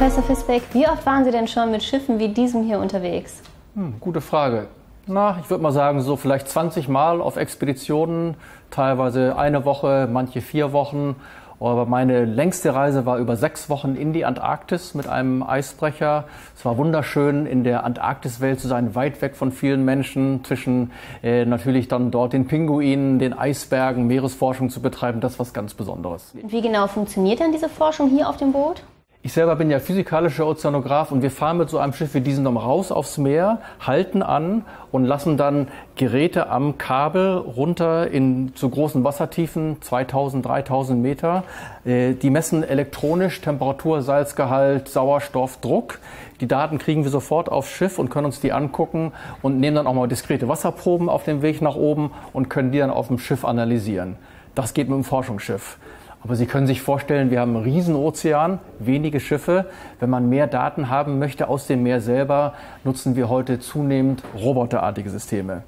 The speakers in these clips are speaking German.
Professor Fisbeck, wie oft waren Sie denn schon mit Schiffen wie diesem hier unterwegs? Hm, gute Frage. Na, ich würde mal sagen, so vielleicht 20 Mal auf Expeditionen, teilweise eine Woche, manche vier Wochen. Aber meine längste Reise war über sechs Wochen in die Antarktis mit einem Eisbrecher. Es war wunderschön, in der Antarktiswelt zu sein, weit weg von vielen Menschen, zwischen äh, natürlich dann dort den Pinguinen, den Eisbergen, Meeresforschung zu betreiben. Das ist was ganz Besonderes. Wie genau funktioniert denn diese Forschung hier auf dem Boot? Ich selber bin ja physikalischer Ozeanograf und wir fahren mit so einem Schiff wie diesem dann raus aufs Meer, halten an und lassen dann Geräte am Kabel runter in zu großen Wassertiefen, 2000, 3000 Meter. Äh, die messen elektronisch Temperatur, Salzgehalt, Sauerstoff, Druck. Die Daten kriegen wir sofort aufs Schiff und können uns die angucken und nehmen dann auch mal diskrete Wasserproben auf dem Weg nach oben und können die dann auf dem Schiff analysieren. Das geht mit dem Forschungsschiff. Aber Sie können sich vorstellen, wir haben einen Riesenozean, wenige Schiffe. Wenn man mehr Daten haben möchte aus dem Meer selber, nutzen wir heute zunehmend roboterartige Systeme.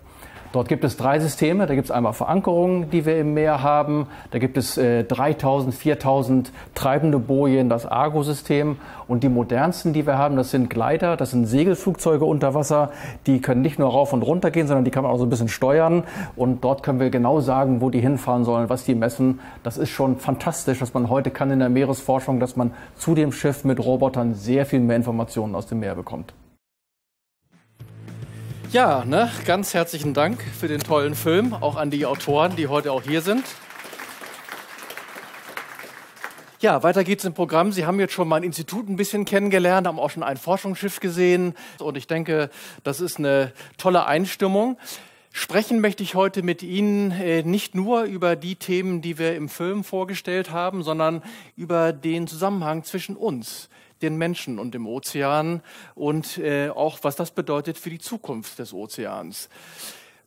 Dort gibt es drei Systeme. Da gibt es einmal Verankerungen, die wir im Meer haben. Da gibt es äh, 3000, 4000 treibende Bojen, das Argo-System. Und die modernsten, die wir haben, das sind Gleiter, das sind Segelflugzeuge unter Wasser. Die können nicht nur rauf und runter gehen, sondern die kann man auch so ein bisschen steuern. Und dort können wir genau sagen, wo die hinfahren sollen, was die messen. Das ist schon fantastisch, was man heute kann in der Meeresforschung, dass man zu dem Schiff mit Robotern sehr viel mehr Informationen aus dem Meer bekommt. Ja, ne, ganz herzlichen Dank für den tollen Film, auch an die Autoren, die heute auch hier sind. Ja, weiter geht's im Programm. Sie haben jetzt schon mein Institut ein bisschen kennengelernt, haben auch schon ein Forschungsschiff gesehen und ich denke, das ist eine tolle Einstimmung. Sprechen möchte ich heute mit Ihnen äh, nicht nur über die Themen, die wir im Film vorgestellt haben, sondern über den Zusammenhang zwischen uns, den Menschen und dem Ozean und äh, auch, was das bedeutet für die Zukunft des Ozeans.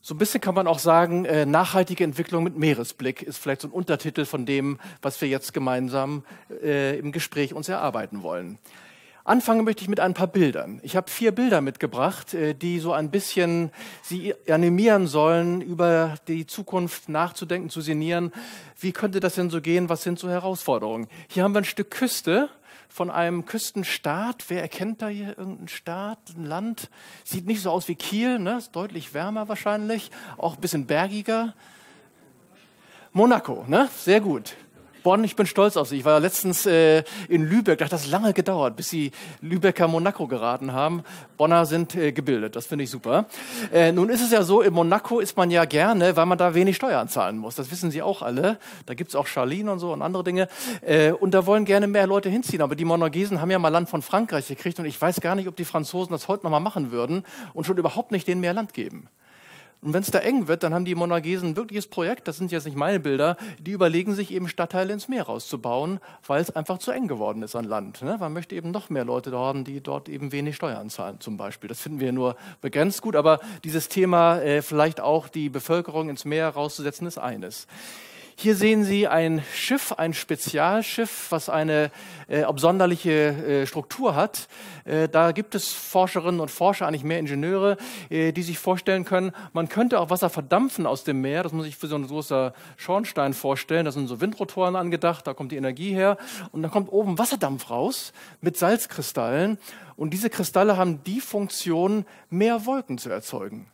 So ein bisschen kann man auch sagen, äh, nachhaltige Entwicklung mit Meeresblick ist vielleicht so ein Untertitel von dem, was wir jetzt gemeinsam äh, im Gespräch uns erarbeiten wollen. Anfangen möchte ich mit ein paar Bildern. Ich habe vier Bilder mitgebracht, äh, die so ein bisschen Sie animieren sollen, über die Zukunft nachzudenken, zu sinnieren. Wie könnte das denn so gehen? Was sind so Herausforderungen? Hier haben wir ein Stück Küste von einem Küstenstaat. Wer erkennt da hier irgendeinen Staat, ein Land? Sieht nicht so aus wie Kiel, ne? ist deutlich wärmer wahrscheinlich, auch ein bisschen bergiger. Monaco, ne? sehr gut. Bonn, ich bin stolz auf Sie. Ich war letztens äh, in Lübeck, da hat das lange gedauert, bis Sie Lübecker Monaco geraten haben. Bonner sind äh, gebildet, das finde ich super. Äh, nun ist es ja so, in Monaco ist man ja gerne, weil man da wenig Steuern zahlen muss. Das wissen Sie auch alle. Da gibt's auch Charlene und so und andere Dinge. Äh, und da wollen gerne mehr Leute hinziehen. Aber die Monogesen haben ja mal Land von Frankreich gekriegt und ich weiß gar nicht, ob die Franzosen das heute nochmal machen würden und schon überhaupt nicht denen mehr Land geben. Und wenn es da eng wird, dann haben die Monarchesen ein wirkliches Projekt, das sind jetzt nicht meine Bilder, die überlegen sich eben Stadtteile ins Meer rauszubauen, weil es einfach zu eng geworden ist an Land. Ne? Man möchte eben noch mehr Leute haben, die dort eben wenig Steuern zahlen zum Beispiel. Das finden wir nur begrenzt gut, aber dieses Thema, äh, vielleicht auch die Bevölkerung ins Meer rauszusetzen, ist eines. Hier sehen Sie ein Schiff, ein Spezialschiff, was eine äh, absonderliche äh, Struktur hat. Äh, da gibt es Forscherinnen und Forscher, eigentlich mehr Ingenieure, äh, die sich vorstellen können, man könnte auch Wasser verdampfen aus dem Meer. Das muss ich für so ein großer Schornstein vorstellen. Da sind so Windrotoren angedacht, da kommt die Energie her. Und dann kommt oben Wasserdampf raus mit Salzkristallen. Und diese Kristalle haben die Funktion, mehr Wolken zu erzeugen.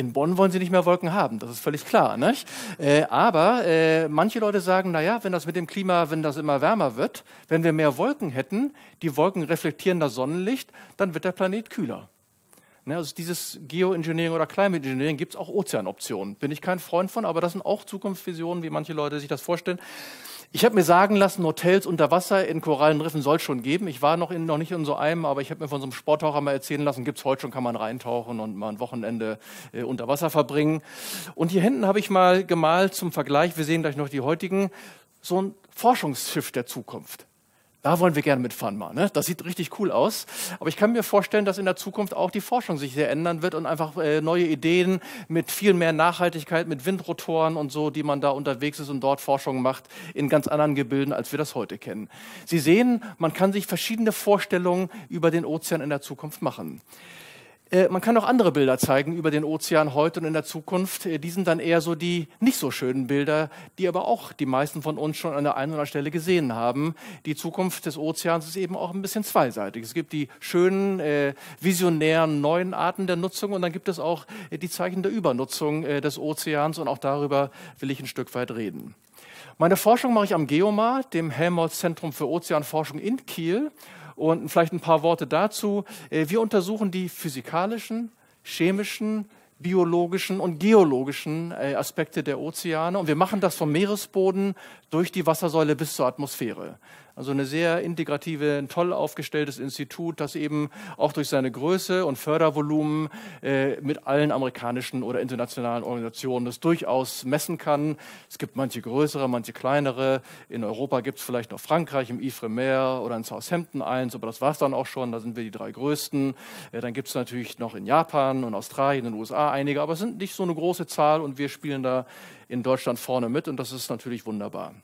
In Bonn wollen sie nicht mehr Wolken haben, das ist völlig klar. Nicht? Äh, aber äh, manche Leute sagen, naja, wenn das mit dem Klima, wenn das immer wärmer wird, wenn wir mehr Wolken hätten, die Wolken reflektieren das Sonnenlicht, dann wird der Planet kühler. Ne, also dieses Geoengineering oder Climate Engineering gibt es auch Ozeanoptionen. Bin ich kein Freund von, aber das sind auch Zukunftsvisionen, wie manche Leute sich das vorstellen. Ich habe mir sagen lassen, Hotels unter Wasser in Korallenriffen soll es schon geben. Ich war noch, in, noch nicht in so einem, aber ich habe mir von so einem Sporttaucher mal erzählen lassen, gibt es heute schon, kann man reintauchen und mal ein Wochenende äh, unter Wasser verbringen. Und hier hinten habe ich mal gemalt zum Vergleich, wir sehen gleich noch die heutigen, so ein Forschungsschiff der Zukunft. Da wollen wir gerne mitfahren mal. Ne? Das sieht richtig cool aus. Aber ich kann mir vorstellen, dass in der Zukunft auch die Forschung sich sehr ändern wird und einfach äh, neue Ideen mit viel mehr Nachhaltigkeit, mit Windrotoren und so, die man da unterwegs ist und dort Forschung macht, in ganz anderen Gebilden, als wir das heute kennen. Sie sehen, man kann sich verschiedene Vorstellungen über den Ozean in der Zukunft machen. Äh, man kann auch andere Bilder zeigen über den Ozean heute und in der Zukunft. Äh, die sind dann eher so die nicht so schönen Bilder, die aber auch die meisten von uns schon an der einen oder anderen Stelle gesehen haben. Die Zukunft des Ozeans ist eben auch ein bisschen zweiseitig. Es gibt die schönen, äh, visionären neuen Arten der Nutzung und dann gibt es auch äh, die Zeichen der Übernutzung des Ozeans und auch darüber will ich ein Stück weit reden. Meine Forschung mache ich am Geomar, dem Helmholtz Zentrum für Ozeanforschung in Kiel. Und vielleicht ein paar Worte dazu. Äh, wir untersuchen die physikalischen, chemischen, biologischen und geologischen äh, Aspekte der Ozeane. Und wir machen das vom Meeresboden durch die Wassersäule bis zur Atmosphäre. Also eine sehr integrative, ein toll aufgestelltes Institut, das eben auch durch seine Größe und Fördervolumen äh, mit allen amerikanischen oder internationalen Organisationen das durchaus messen kann. Es gibt manche größere, manche kleinere. In Europa gibt es vielleicht noch Frankreich im Ifremer oder in Southampton eins, aber das war es dann auch schon. Da sind wir die drei größten. Äh, dann gibt es natürlich noch in Japan und Australien und USA einige, aber es sind nicht so eine große Zahl und wir spielen da in Deutschland vorne mit und das ist natürlich wunderbar.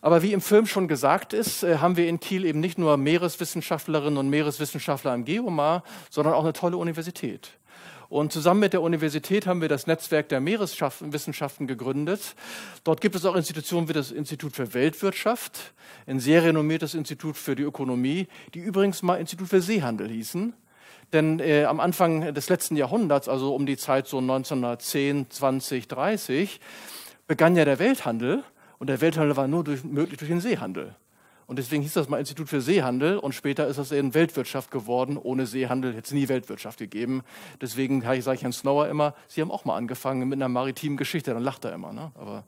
Aber wie im Film schon gesagt ist, äh, haben wir in Kiel eben nicht nur Meereswissenschaftlerinnen und Meereswissenschaftler am Geomar, sondern auch eine tolle Universität. Und zusammen mit der Universität haben wir das Netzwerk der Meereswissenschaften gegründet. Dort gibt es auch Institutionen wie das Institut für Weltwirtschaft, ein sehr renommiertes Institut für die Ökonomie, die übrigens mal Institut für Seehandel hießen. Denn äh, am Anfang des letzten Jahrhunderts, also um die Zeit so 1910, 20, 30, begann ja der Welthandel. Und der Welthandel war nur durch, möglich durch den Seehandel. Und deswegen hieß das mal Institut für Seehandel und später ist das eben Weltwirtschaft geworden. Ohne Seehandel hätte es nie Weltwirtschaft gegeben. Deswegen sage ich Herrn Snauer immer, Sie haben auch mal angefangen mit einer maritimen Geschichte. Dann lacht er immer. Ne? Aber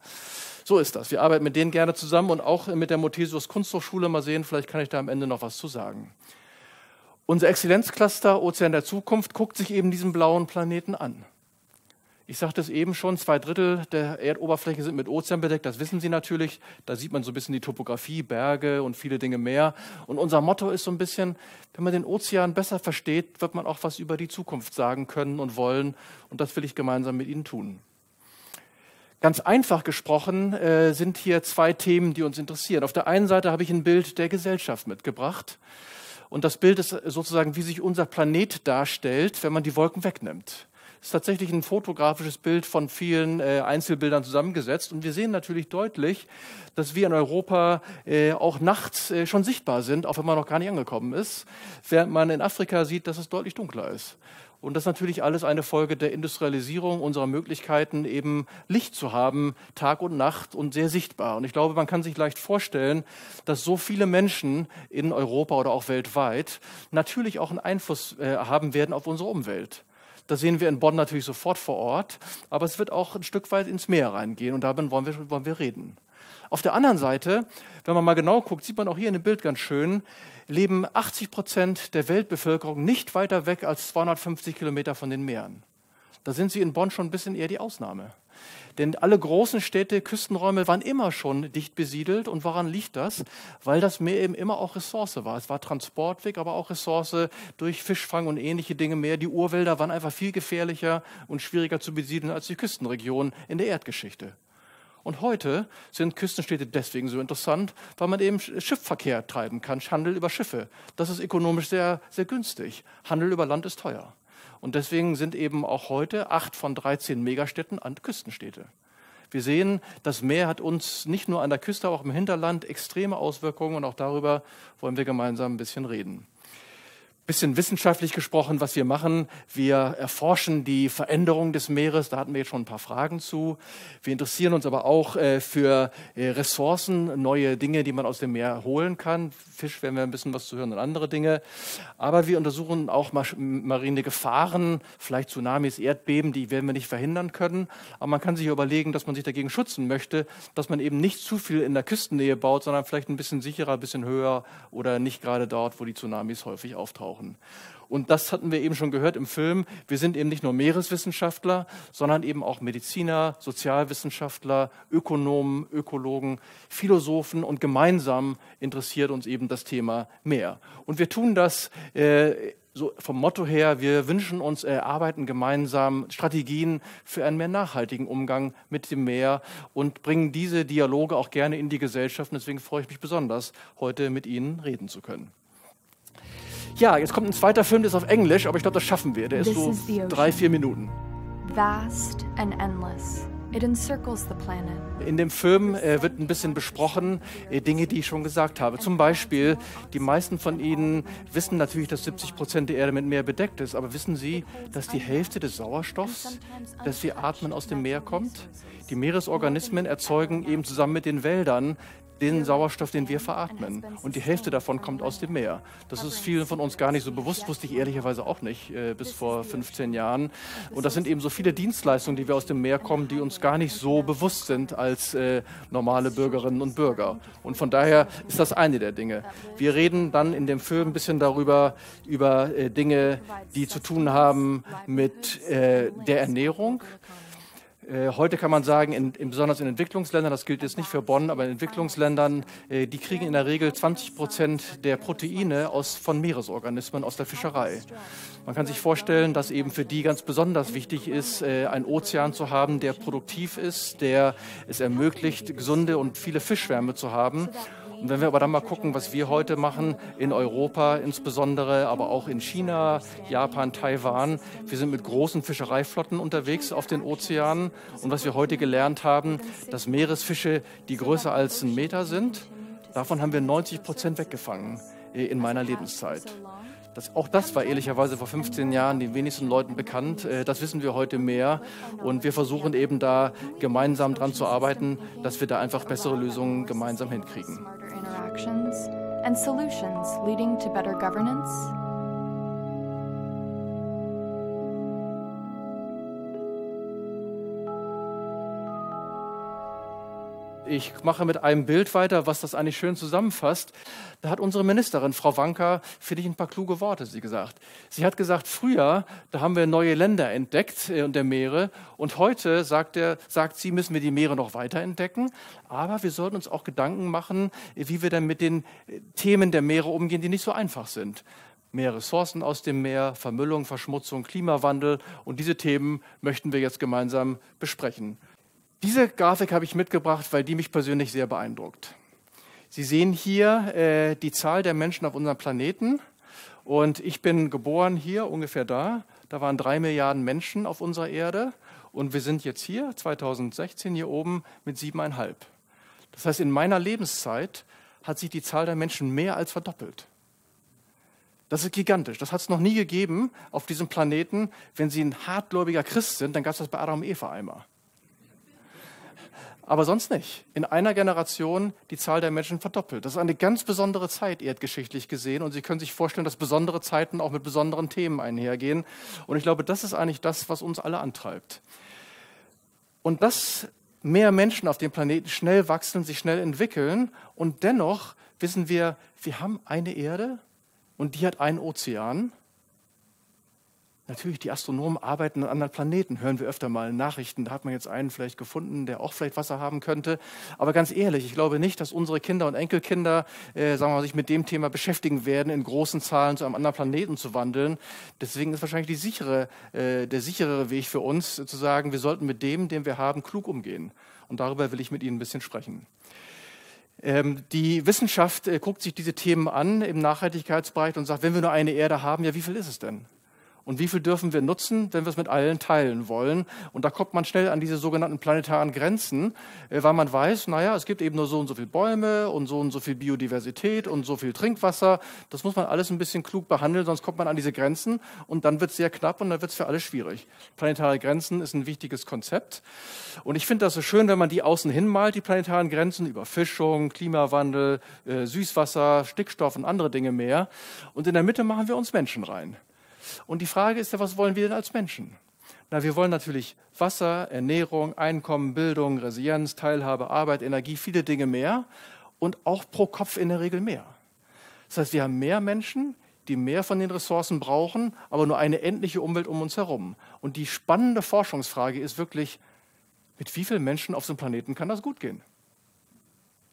so ist das. Wir arbeiten mit denen gerne zusammen und auch mit der Mothesius Kunsthochschule. Mal sehen, vielleicht kann ich da am Ende noch was zu sagen. Unser Exzellenzcluster Ozean der Zukunft guckt sich eben diesen blauen Planeten an. Ich sagte es eben schon, zwei Drittel der Erdoberfläche sind mit Ozean bedeckt, das wissen Sie natürlich. Da sieht man so ein bisschen die Topografie, Berge und viele Dinge mehr. Und unser Motto ist so ein bisschen, wenn man den Ozean besser versteht, wird man auch was über die Zukunft sagen können und wollen. Und das will ich gemeinsam mit Ihnen tun. Ganz einfach gesprochen äh, sind hier zwei Themen, die uns interessieren. Auf der einen Seite habe ich ein Bild der Gesellschaft mitgebracht. Und das Bild ist sozusagen, wie sich unser Planet darstellt, wenn man die Wolken wegnimmt ist tatsächlich ein fotografisches Bild von vielen äh, Einzelbildern zusammengesetzt. Und wir sehen natürlich deutlich, dass wir in Europa äh, auch nachts äh, schon sichtbar sind, auch wenn man noch gar nicht angekommen ist, während man in Afrika sieht, dass es deutlich dunkler ist. Und das ist natürlich alles eine Folge der Industrialisierung unserer Möglichkeiten, eben Licht zu haben, Tag und Nacht und sehr sichtbar. Und ich glaube, man kann sich leicht vorstellen, dass so viele Menschen in Europa oder auch weltweit natürlich auch einen Einfluss äh, haben werden auf unsere Umwelt. Das sehen wir in Bonn natürlich sofort vor Ort, aber es wird auch ein Stück weit ins Meer reingehen und darüber wollen wir, wollen wir reden. Auf der anderen Seite, wenn man mal genau guckt, sieht man auch hier in dem Bild ganz schön, leben 80 Prozent der Weltbevölkerung nicht weiter weg als 250 Kilometer von den Meeren. Da sind sie in Bonn schon ein bisschen eher die Ausnahme. Denn alle großen Städte, Küstenräume waren immer schon dicht besiedelt. Und woran liegt das? Weil das Meer eben immer auch Ressource war. Es war Transportweg, aber auch Ressource durch Fischfang und ähnliche Dinge mehr. Die Urwälder waren einfach viel gefährlicher und schwieriger zu besiedeln als die Küstenregionen in der Erdgeschichte. Und heute sind Küstenstädte deswegen so interessant, weil man eben Schiffverkehr treiben kann, Handel über Schiffe. Das ist ökonomisch sehr, sehr günstig. Handel über Land ist teuer. Und deswegen sind eben auch heute acht von 13 Megastädten an Küstenstädte. Wir sehen, das Meer hat uns nicht nur an der Küste, auch im Hinterland extreme Auswirkungen und auch darüber wollen wir gemeinsam ein bisschen reden bisschen wissenschaftlich gesprochen, was wir machen. Wir erforschen die Veränderung des Meeres. Da hatten wir jetzt schon ein paar Fragen zu. Wir interessieren uns aber auch äh, für äh, Ressourcen, neue Dinge, die man aus dem Meer holen kann. Fisch werden wir ein bisschen was zu hören und andere Dinge. Aber wir untersuchen auch marine Gefahren, vielleicht Tsunamis, Erdbeben, die werden wir nicht verhindern können. Aber man kann sich überlegen, dass man sich dagegen schützen möchte, dass man eben nicht zu viel in der Küstennähe baut, sondern vielleicht ein bisschen sicherer, ein bisschen höher oder nicht gerade dort, wo die Tsunamis häufig auftauchen brauchen. Und das hatten wir eben schon gehört im Film. Wir sind eben nicht nur Meereswissenschaftler, sondern eben auch Mediziner, Sozialwissenschaftler, Ökonomen, Ökologen, Philosophen und gemeinsam interessiert uns eben das Thema Meer. Und wir tun das äh, so vom Motto her, wir wünschen uns, erarbeiten gemeinsam Strategien für einen mehr nachhaltigen Umgang mit dem Meer und bringen diese Dialoge auch gerne in die Gesellschaft. Und deswegen freue ich mich besonders, heute mit Ihnen reden zu können. Ja, jetzt kommt ein zweiter Film, der ist auf Englisch, aber ich glaube, das schaffen wir. Der ist This so is drei, vier Minuten. Vast and endless, it encircles the planet. In dem Film äh, wird ein bisschen besprochen, äh, Dinge, die ich schon gesagt habe. Zum Beispiel, die meisten von Ihnen wissen natürlich, dass 70 Prozent der Erde mit Meer bedeckt ist. Aber wissen Sie, dass die Hälfte des Sauerstoffs, das wir atmen, aus dem Meer kommt? Die Meeresorganismen erzeugen eben zusammen mit den Wäldern den Sauerstoff, den wir veratmen. Und die Hälfte davon kommt aus dem Meer. Das ist vielen von uns gar nicht so bewusst, wusste ich ehrlicherweise auch nicht äh, bis vor 15 Jahren. Und das sind eben so viele Dienstleistungen, die wir aus dem Meer kommen, die uns gar nicht so bewusst sind als äh, normale Bürgerinnen und Bürger. Und von daher ist das eine der Dinge. Wir reden dann in dem Film ein bisschen darüber, über äh, Dinge, die zu tun haben mit äh, der Ernährung. Äh, Heute kann man sagen, in, in, besonders in Entwicklungsländern, das gilt jetzt nicht für Bonn, aber in Entwicklungsländern, äh, die kriegen in der Regel 20 Prozent der Proteine aus, von Meeresorganismen aus der Fischerei. Man kann sich vorstellen, dass eben für die ganz besonders wichtig ist, äh, einen Ozean zu haben, der produktiv ist, der es ermöglicht, gesunde und viele Fischschwärme zu haben. Und wenn wir aber dann mal gucken, was wir heute machen, in Europa insbesondere, aber auch in China, Japan, Taiwan, wir sind mit großen Fischereiflotten unterwegs auf den Ozeanen. Und was wir heute gelernt haben, dass Meeresfische, die größer als ein Meter sind, davon haben wir 90 Prozent weggefangen äh, in meiner Lebenszeit. Das, auch das war ehrlicherweise vor 15 Jahren den wenigsten Leuten bekannt. Äh, Das wissen wir heute mehr. Und wir versuchen eben da gemeinsam dran zu arbeiten, dass wir da einfach bessere Lösungen gemeinsam hinkriegen. And solutions leading to better governance Ich mache mit einem Bild weiter, was das eigentlich schön zusammenfasst. Da hat unsere Ministerin, Frau Wanka, finde ich ein paar kluge Worte sie gesagt. Sie hat gesagt, früher, da haben wir neue Länder entdeckt äh, und der Meere. Und heute, sagt, er, sagt sie, müssen wir die Meere noch weiter entdecken. Aber wir sollten uns auch Gedanken machen, äh, wie wir dann mit den äh, Themen der Meere umgehen, die nicht so einfach sind. Mehr Ressourcen aus dem Meer, Vermüllung, Verschmutzung, Klimawandel. Und diese Themen möchten wir jetzt gemeinsam besprechen. Diese Grafik habe ich mitgebracht, weil die mich persönlich sehr beeindruckt. Sie sehen hier äh, die Zahl der Menschen auf unserem Planeten. Und ich bin geboren hier, ungefähr da. Da waren drei Milliarden Menschen auf unserer Erde. Und wir sind jetzt hier, 2016, hier oben mit siebeneinhalb. Das heißt, in meiner Lebenszeit hat sich die Zahl der Menschen mehr als verdoppelt. Das ist gigantisch. Das hat es noch nie gegeben auf diesem Planeten. Wenn Sie ein hartgläubiger Christ sind, dann gab es das bei Adam und Eva einmal aber sonst nicht. In einer Generation die Zahl der Menschen verdoppelt. Das ist eine ganz besondere Zeit erdgeschichtlich gesehen und Sie können sich vorstellen, dass besondere Zeiten auch mit besonderen Themen einhergehen. Und ich glaube, das ist eigentlich das, was uns alle antreibt. Und dass mehr Menschen auf dem Planeten schnell wachsen, sich schnell entwickeln und dennoch wissen wir, wir haben eine Erde und die hat einen Ozean Natürlich, die Astronomen arbeiten an anderen Planeten, hören wir öfter mal in Nachrichten. Da hat man jetzt einen vielleicht gefunden, der auch vielleicht Wasser haben könnte. Aber ganz ehrlich, ich glaube nicht, dass unsere Kinder und Enkelkinder äh, sagen wir mal, sich mit dem Thema beschäftigen werden, in großen Zahlen zu einem anderen Planeten zu wandeln. Deswegen ist wahrscheinlich sichere, äh, der sicherere Weg für uns, äh, zu sagen, wir sollten mit dem, den wir haben, klug umgehen. Und darüber will ich mit Ihnen ein bisschen sprechen. Ähm, die Wissenschaft äh, guckt sich diese Themen an im Nachhaltigkeitsbereich und sagt, wenn wir nur eine Erde haben, ja, wie viel ist es denn? Und wie viel dürfen wir nutzen, wenn wir es mit allen teilen wollen? Und da kommt man schnell an diese sogenannten planetaren Grenzen, äh, weil man weiß, naja, es gibt eben nur so und so viele Bäume und so und so viel Biodiversität und so viel Trinkwasser. Das muss man alles ein bisschen klug behandeln, sonst kommt man an diese Grenzen und dann wird es sehr knapp und dann wird es für alle schwierig. Planetare Grenzen ist ein wichtiges Konzept. Und ich finde das so schön, wenn man die außen hin malt, die planetaren Grenzen, Überfischung, Klimawandel, äh, Süßwasser, Stickstoff und andere Dinge mehr. Und in der Mitte machen wir uns Menschen rein. Und die Frage ist ja, was wollen wir denn als Menschen? Na, wir wollen natürlich Wasser, Ernährung, Einkommen, Bildung, Resilienz, Teilhabe, Arbeit, Energie, viele Dinge mehr und auch pro Kopf in der Regel mehr. Das heißt, wir haben mehr Menschen, die mehr von den Ressourcen brauchen, aber nur eine endliche Umwelt um uns herum. Und die spannende Forschungsfrage ist wirklich, mit wie vielen Menschen auf dem Planeten kann das gut gehen?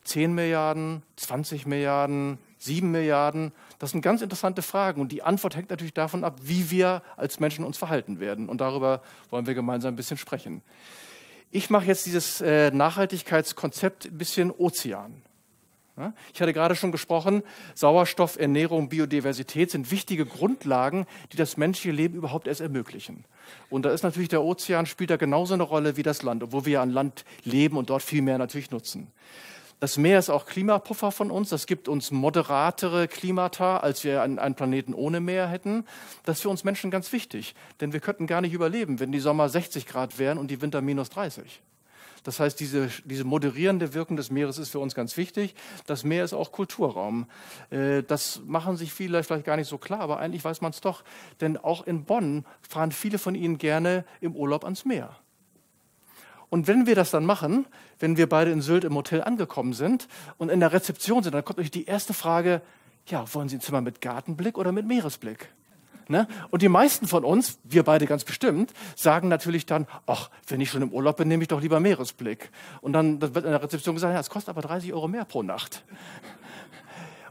10 Milliarden, 20 Milliarden, 7 Milliarden? Das sind ganz interessante Fragen und die Antwort hängt natürlich davon ab, wie wir als Menschen uns verhalten werden. Und darüber wollen wir gemeinsam ein bisschen sprechen. Ich mache jetzt dieses äh, Nachhaltigkeitskonzept ein bisschen Ozean. Ich hatte gerade schon gesprochen, Sauerstoff, Ernährung, Biodiversität sind wichtige Grundlagen, die das menschliche Leben überhaupt erst ermöglichen. Und da ist natürlich der Ozean spielt da genauso eine Rolle wie das Land, obwohl wir ja an Land leben und dort viel mehr natürlich nutzen. Das Meer ist auch Klimapuffer von uns. Das gibt uns moderatere Klimata, als wir einen, einen, Planeten ohne Meer hätten. Das ist für uns Menschen ganz wichtig, denn wir könnten gar nicht überleben, wenn die Sommer 60 Grad wären und die Winter minus 30. Das heißt, diese, diese moderierende Wirkung des Meeres ist für uns ganz wichtig. Das Meer ist auch Kulturraum. Äh, das machen sich viele vielleicht gar nicht so klar, aber eigentlich weiß man es doch. Denn auch in Bonn fahren viele von Ihnen gerne im Urlaub ans Meer. Und wenn wir das dann machen, wenn wir beide in Sylt im Hotel angekommen sind und in der Rezeption sind, dann kommt euch die erste Frage, ja, wollen Sie ein Zimmer mit Gartenblick oder mit Meeresblick? Ne? Und die meisten von uns, wir beide ganz bestimmt, sagen natürlich dann, ach, wenn ich schon im Urlaub bin, nehme ich doch lieber Meeresblick. Und dann wird in der Rezeption gesagt, ja, es kostet aber 30 Euro mehr pro Nacht.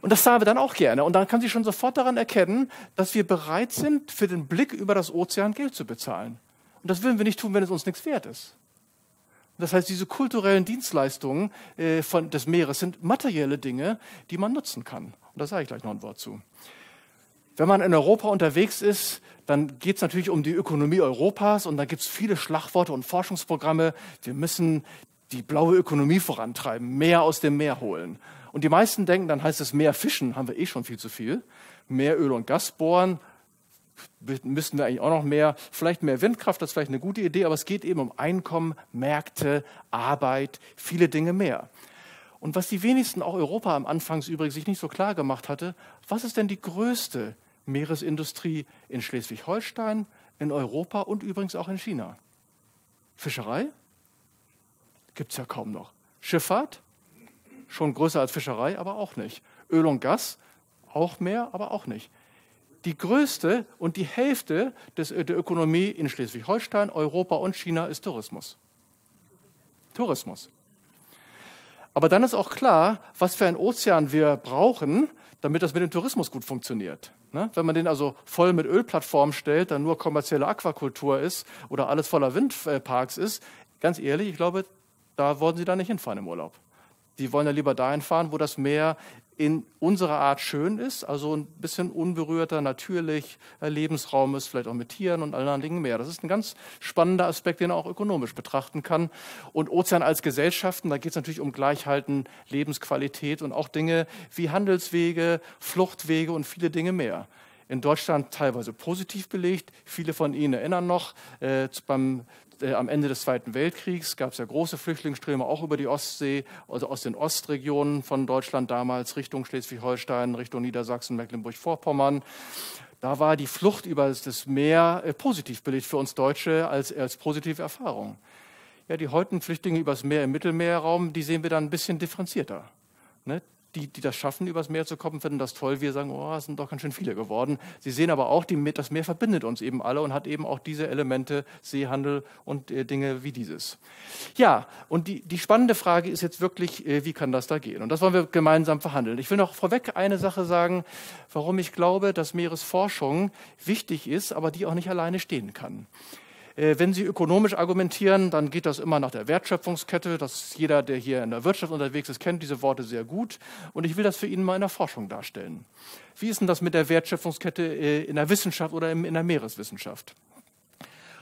Und das sagen wir dann auch gerne. Und dann kann sie schon sofort daran erkennen, dass wir bereit sind, für den Blick über das Ozean Geld zu bezahlen. Und das würden wir nicht tun, wenn es uns nichts wert ist. Das heißt, diese kulturellen Dienstleistungen äh, von, des Meeres sind materielle Dinge, die man nutzen kann. Und da sage ich gleich noch ein Wort zu. Wenn man in Europa unterwegs ist, dann geht es natürlich um die Ökonomie Europas und da gibt es viele Schlagworte und Forschungsprogramme. Wir müssen die blaue Ökonomie vorantreiben, mehr aus dem Meer holen. Und die meisten denken, dann heißt es mehr fischen, haben wir eh schon viel zu viel. Mehr Öl und Gas bohren, müssten wir eigentlich auch noch mehr, vielleicht mehr Windkraft, das ist vielleicht eine gute Idee, aber es geht eben um Einkommen, Märkte, Arbeit, viele Dinge mehr. Und was die wenigsten, auch Europa am Anfang übrigens sich nicht so klar gemacht hatte, was ist denn die größte Meeresindustrie in Schleswig-Holstein, in Europa und übrigens auch in China? Fischerei? Gibt es ja kaum noch. Schifffahrt? Schon größer als Fischerei, aber auch nicht. Öl und Gas? Auch mehr, aber auch nicht die größte und die Hälfte des, der Ökonomie in Schleswig-Holstein, Europa und China ist Tourismus. Tourismus. Aber dann ist auch klar, was für einen Ozean wir brauchen, damit das mit dem Tourismus gut funktioniert. Ne? Wenn man den also voll mit Ölplattformen stellt, dann nur kommerzielle Aquakultur ist oder alles voller Windparks ist, ganz ehrlich, ich glaube, da wollen Sie da nicht hinfahren im Urlaub. Die wollen ja lieber dahin fahren, wo das Meer in unserer Art schön ist, also ein bisschen unberührter, natürlich Lebensraum ist, vielleicht auch mit Tieren und anderen Dingen mehr. Das ist ein ganz spannender Aspekt, den man auch ökonomisch betrachten kann. Und Ozean als Gesellschaften, da geht es natürlich um Gleichhalten, Lebensqualität und auch Dinge wie Handelswege, Fluchtwege und viele Dinge mehr in Deutschland teilweise positiv belegt. Viele von Ihnen erinnern noch, äh, beim äh, am Ende des Zweiten Weltkriegs gab es ja große Flüchtlingsströme auch über die Ostsee, also aus den Ostregionen von Deutschland damals Richtung Schleswig-Holstein, Richtung Niedersachsen, Mecklenburg-Vorpommern. Da war die Flucht über das Meer äh, positiv belegt für uns Deutsche als, als positive Erfahrung. Ja, die heutigen Flüchtlinge übers Meer im Mittelmeerraum, die sehen wir dann ein bisschen differenzierter. Ne? Die, die das schaffen, übers Meer zu kommen, finden das toll. Wir sagen, oh, es sind doch ganz schön viele geworden. Sie sehen aber auch, die, das Meer verbindet uns eben alle und hat eben auch diese Elemente, Seehandel und äh, Dinge wie dieses. Ja, und die, die spannende Frage ist jetzt wirklich, äh, wie kann das da gehen? Und das wollen wir gemeinsam verhandeln. Ich will noch vorweg eine Sache sagen, warum ich glaube, dass Meeresforschung wichtig ist, aber die auch nicht alleine stehen kann. Äh, wenn Sie ökonomisch argumentieren, dann geht das immer nach der Wertschöpfungskette. Das jeder, der hier in der Wirtschaft unterwegs ist, kennt diese Worte sehr gut. Und ich will das für Ihnen mal in der Forschung darstellen. Wie ist denn das mit der Wertschöpfungskette äh, in der Wissenschaft oder in der Meereswissenschaft?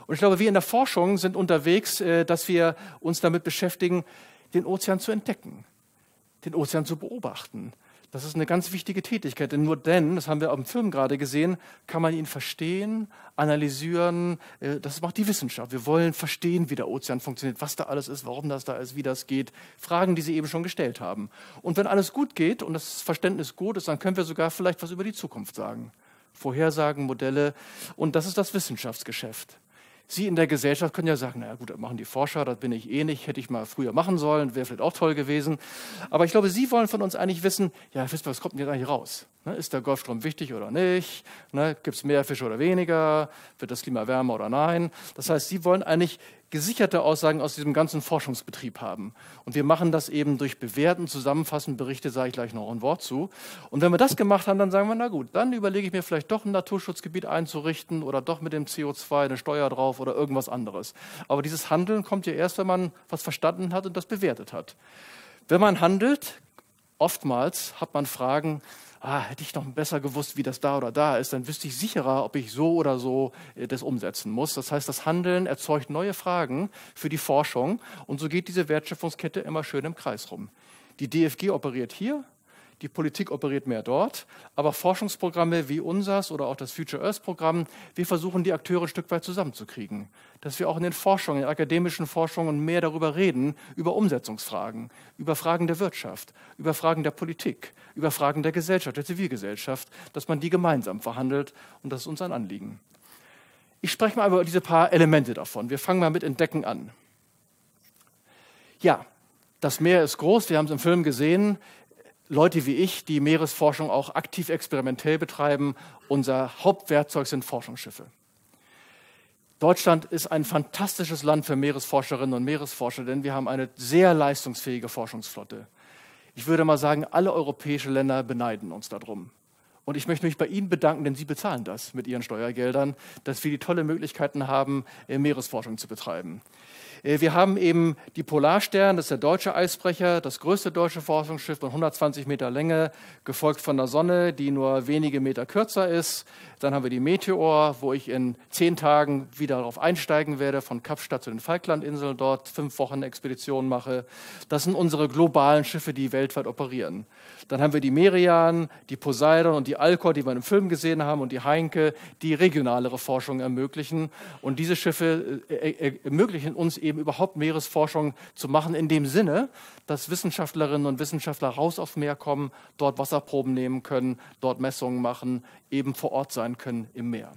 Und ich glaube, wir in der Forschung sind unterwegs, äh, dass wir uns damit beschäftigen, den Ozean zu entdecken, den Ozean zu beobachten, das ist eine ganz wichtige Tätigkeit, denn nur denn, das haben wir am Film gerade gesehen, kann man ihn verstehen, analysieren. Äh, das macht die Wissenschaft. Wir wollen verstehen, wie der Ozean funktioniert, was da alles ist, warum das da ist, wie das geht. Fragen, die Sie eben schon gestellt haben. Und wenn alles gut geht und das Verständnis gut ist, dann können wir sogar vielleicht was über die Zukunft sagen. Vorhersagen, Modelle. Und das ist das Wissenschaftsgeschäft. Sie in der Gesellschaft können ja sagen, naja gut, das machen die Forscher, das bin ich eh nicht, hätte ich mal früher machen sollen, wäre vielleicht auch toll gewesen. Aber ich glaube, Sie wollen von uns eigentlich wissen, ja, wisst ihr, was kommt denn jetzt eigentlich raus? Ne, ist der Golfstrom wichtig oder nicht? Ne, Gibt es mehr Fische oder weniger? Wird das Klima wärmer oder nein? Das heißt, Sie wollen eigentlich gesicherte Aussagen aus diesem ganzen Forschungsbetrieb haben. Und wir machen das eben durch Bewerten, Zusammenfassen, Berichte, sage ich gleich noch ein Wort zu. Und wenn wir das gemacht haben, dann sagen wir, na gut, dann überlege ich mir vielleicht doch ein Naturschutzgebiet einzurichten oder doch mit dem CO2 eine Steuer drauf oder irgendwas anderes. Aber dieses Handeln kommt ja erst, wenn man was verstanden hat und das bewertet hat. Wenn man handelt, Oftmals hat man Fragen, ah, hätte ich noch besser gewusst, wie das da oder da ist, dann wüsste ich sicherer, ob ich so oder so äh, das umsetzen muss. Das heißt, das Handeln erzeugt neue Fragen für die Forschung und so geht diese Wertschöpfungskette immer schön im Kreis rum. Die DFG operiert hier, die Politik operiert mehr dort, aber Forschungsprogramme wie unsers oder auch das Future Earth Programm, wir versuchen die Akteure ein Stück weit zusammenzukriegen, dass wir auch in den Forschungen, in akademischen Forschungen mehr darüber reden, über Umsetzungsfragen, über Fragen der Wirtschaft, über Fragen der Politik, über Fragen der Gesellschaft, der Zivilgesellschaft, dass man die gemeinsam verhandelt und das ist uns ein Anliegen. Ich spreche mal über diese paar Elemente davon. Wir fangen mal mit Entdecken an. Ja, das Meer ist groß, wir haben es im Film gesehen. Leute wie ich, die Meeresforschung auch aktiv experimentell betreiben, unser Hauptwerkzeug sind Forschungsschiffe. Deutschland ist ein fantastisches Land für Meeresforscherinnen und Meeresforscher, denn wir haben eine sehr leistungsfähige Forschungsflotte. Ich würde mal sagen, alle europäischen Länder beneiden uns darum. Und ich möchte mich bei Ihnen bedanken, denn Sie bezahlen das mit Ihren Steuergeldern, dass wir die tolle Möglichkeiten haben, Meeresforschung zu betreiben. Äh, wir haben eben die Polarstern, das ist der deutsche Eisbrecher, das größte deutsche Forschungsschiff mit 120 Meter Länge, gefolgt von der Sonne, die nur wenige Meter kürzer ist. Dann haben wir die Meteor, wo ich in zehn Tagen wieder darauf einsteigen werde, von Kapstadt zu den Falklandinseln dort fünf Wochen Expedition mache. Das sind unsere globalen Schiffe, die weltweit operieren. Dann haben wir die Merian, die Poseidon und die Alcor, die wir im Film gesehen haben, und die Heinke, die regionalere Forschung ermöglichen. Und diese Schiffe äh, äh, ermöglichen uns eben überhaupt Meeresforschung zu machen, in dem Sinne, dass Wissenschaftlerinnen und Wissenschaftler raus aufs Meer kommen, dort Wasserproben nehmen können, dort Messungen machen, eben vor Ort sein können im Meer.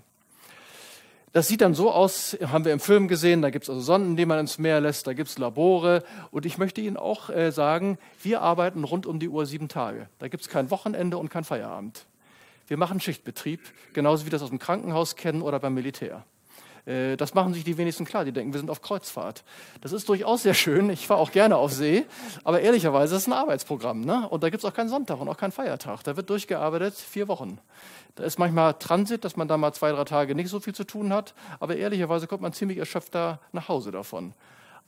Das sieht dann so aus, haben wir im Film gesehen, da gibt es also Sonden, die man ins Meer lässt, da gibt es Labore. Und ich möchte Ihnen auch äh, sagen, wir arbeiten rund um die Uhr sieben Tage. Da gibt es kein Wochenende und kein Feierabend. Wir machen Schichtbetrieb, genauso wie wir das aus dem Krankenhaus kennen oder beim Militär. Äh, das machen sich die wenigsten klar. Die denken, wir sind auf Kreuzfahrt. Das ist durchaus sehr schön. Ich fahre auch gerne auf See. Aber ehrlicherweise ist es ein Arbeitsprogramm. Ne? Und da gibt es auch keinen Sonntag und auch keinen Feiertag. Da wird durchgearbeitet vier Wochen. Da ist manchmal Transit, dass man da mal zwei, drei Tage nicht so viel zu tun hat. Aber ehrlicherweise kommt man ziemlich erschöpft da nach Hause davon.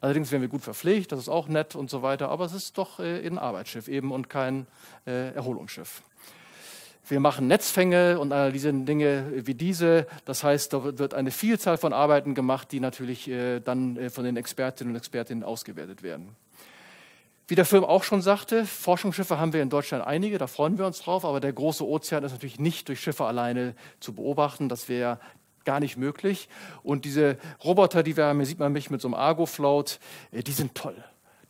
Allerdings werden wir gut verpflegt, das ist auch nett und so weiter. Aber es ist doch äh, ein Arbeitsschiff eben und kein äh, Erholungsschiff. Wir machen Netzfänge und analysieren Dinge wie diese. Das heißt, da wird eine Vielzahl von Arbeiten gemacht, die natürlich äh, dann äh, von den Expertinnen und Expertinnen ausgewertet werden. Wie der Film auch schon sagte, Forschungsschiffe haben wir in Deutschland einige, da freuen wir uns drauf, aber der große Ozean ist natürlich nicht durch Schiffe alleine zu beobachten. Das wäre gar nicht möglich. Und diese Roboter, die wir haben, hier sieht man mich mit so einem Argo-Float, äh, die sind toll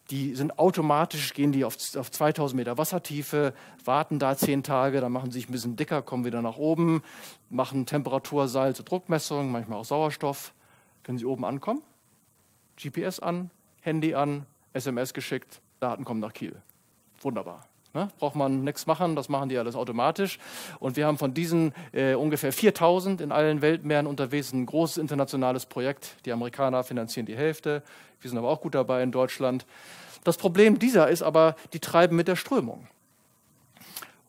die sind automatisch, gehen die auf, auf 2000 Meter Wassertiefe, warten da zehn Tage, dann machen sie sich ein bisschen dicker, kommen wieder nach oben, machen Temperatur, Salz, Druckmessungen, manchmal auch Sauerstoff. Können sie oben ankommen? GPS an, Handy an, SMS geschickt, Daten kommen nach Kiel. Wunderbar. Ne? Braucht man nichts machen, das machen die alles automatisch. Und wir haben von diesen äh, ungefähr 4000 in allen Weltmeeren unterwegs ein großes internationales Projekt. Die Amerikaner finanzieren die Hälfte. Wir sind aber auch gut dabei in Deutschland. Das Problem dieser ist aber, die treiben mit der Strömung.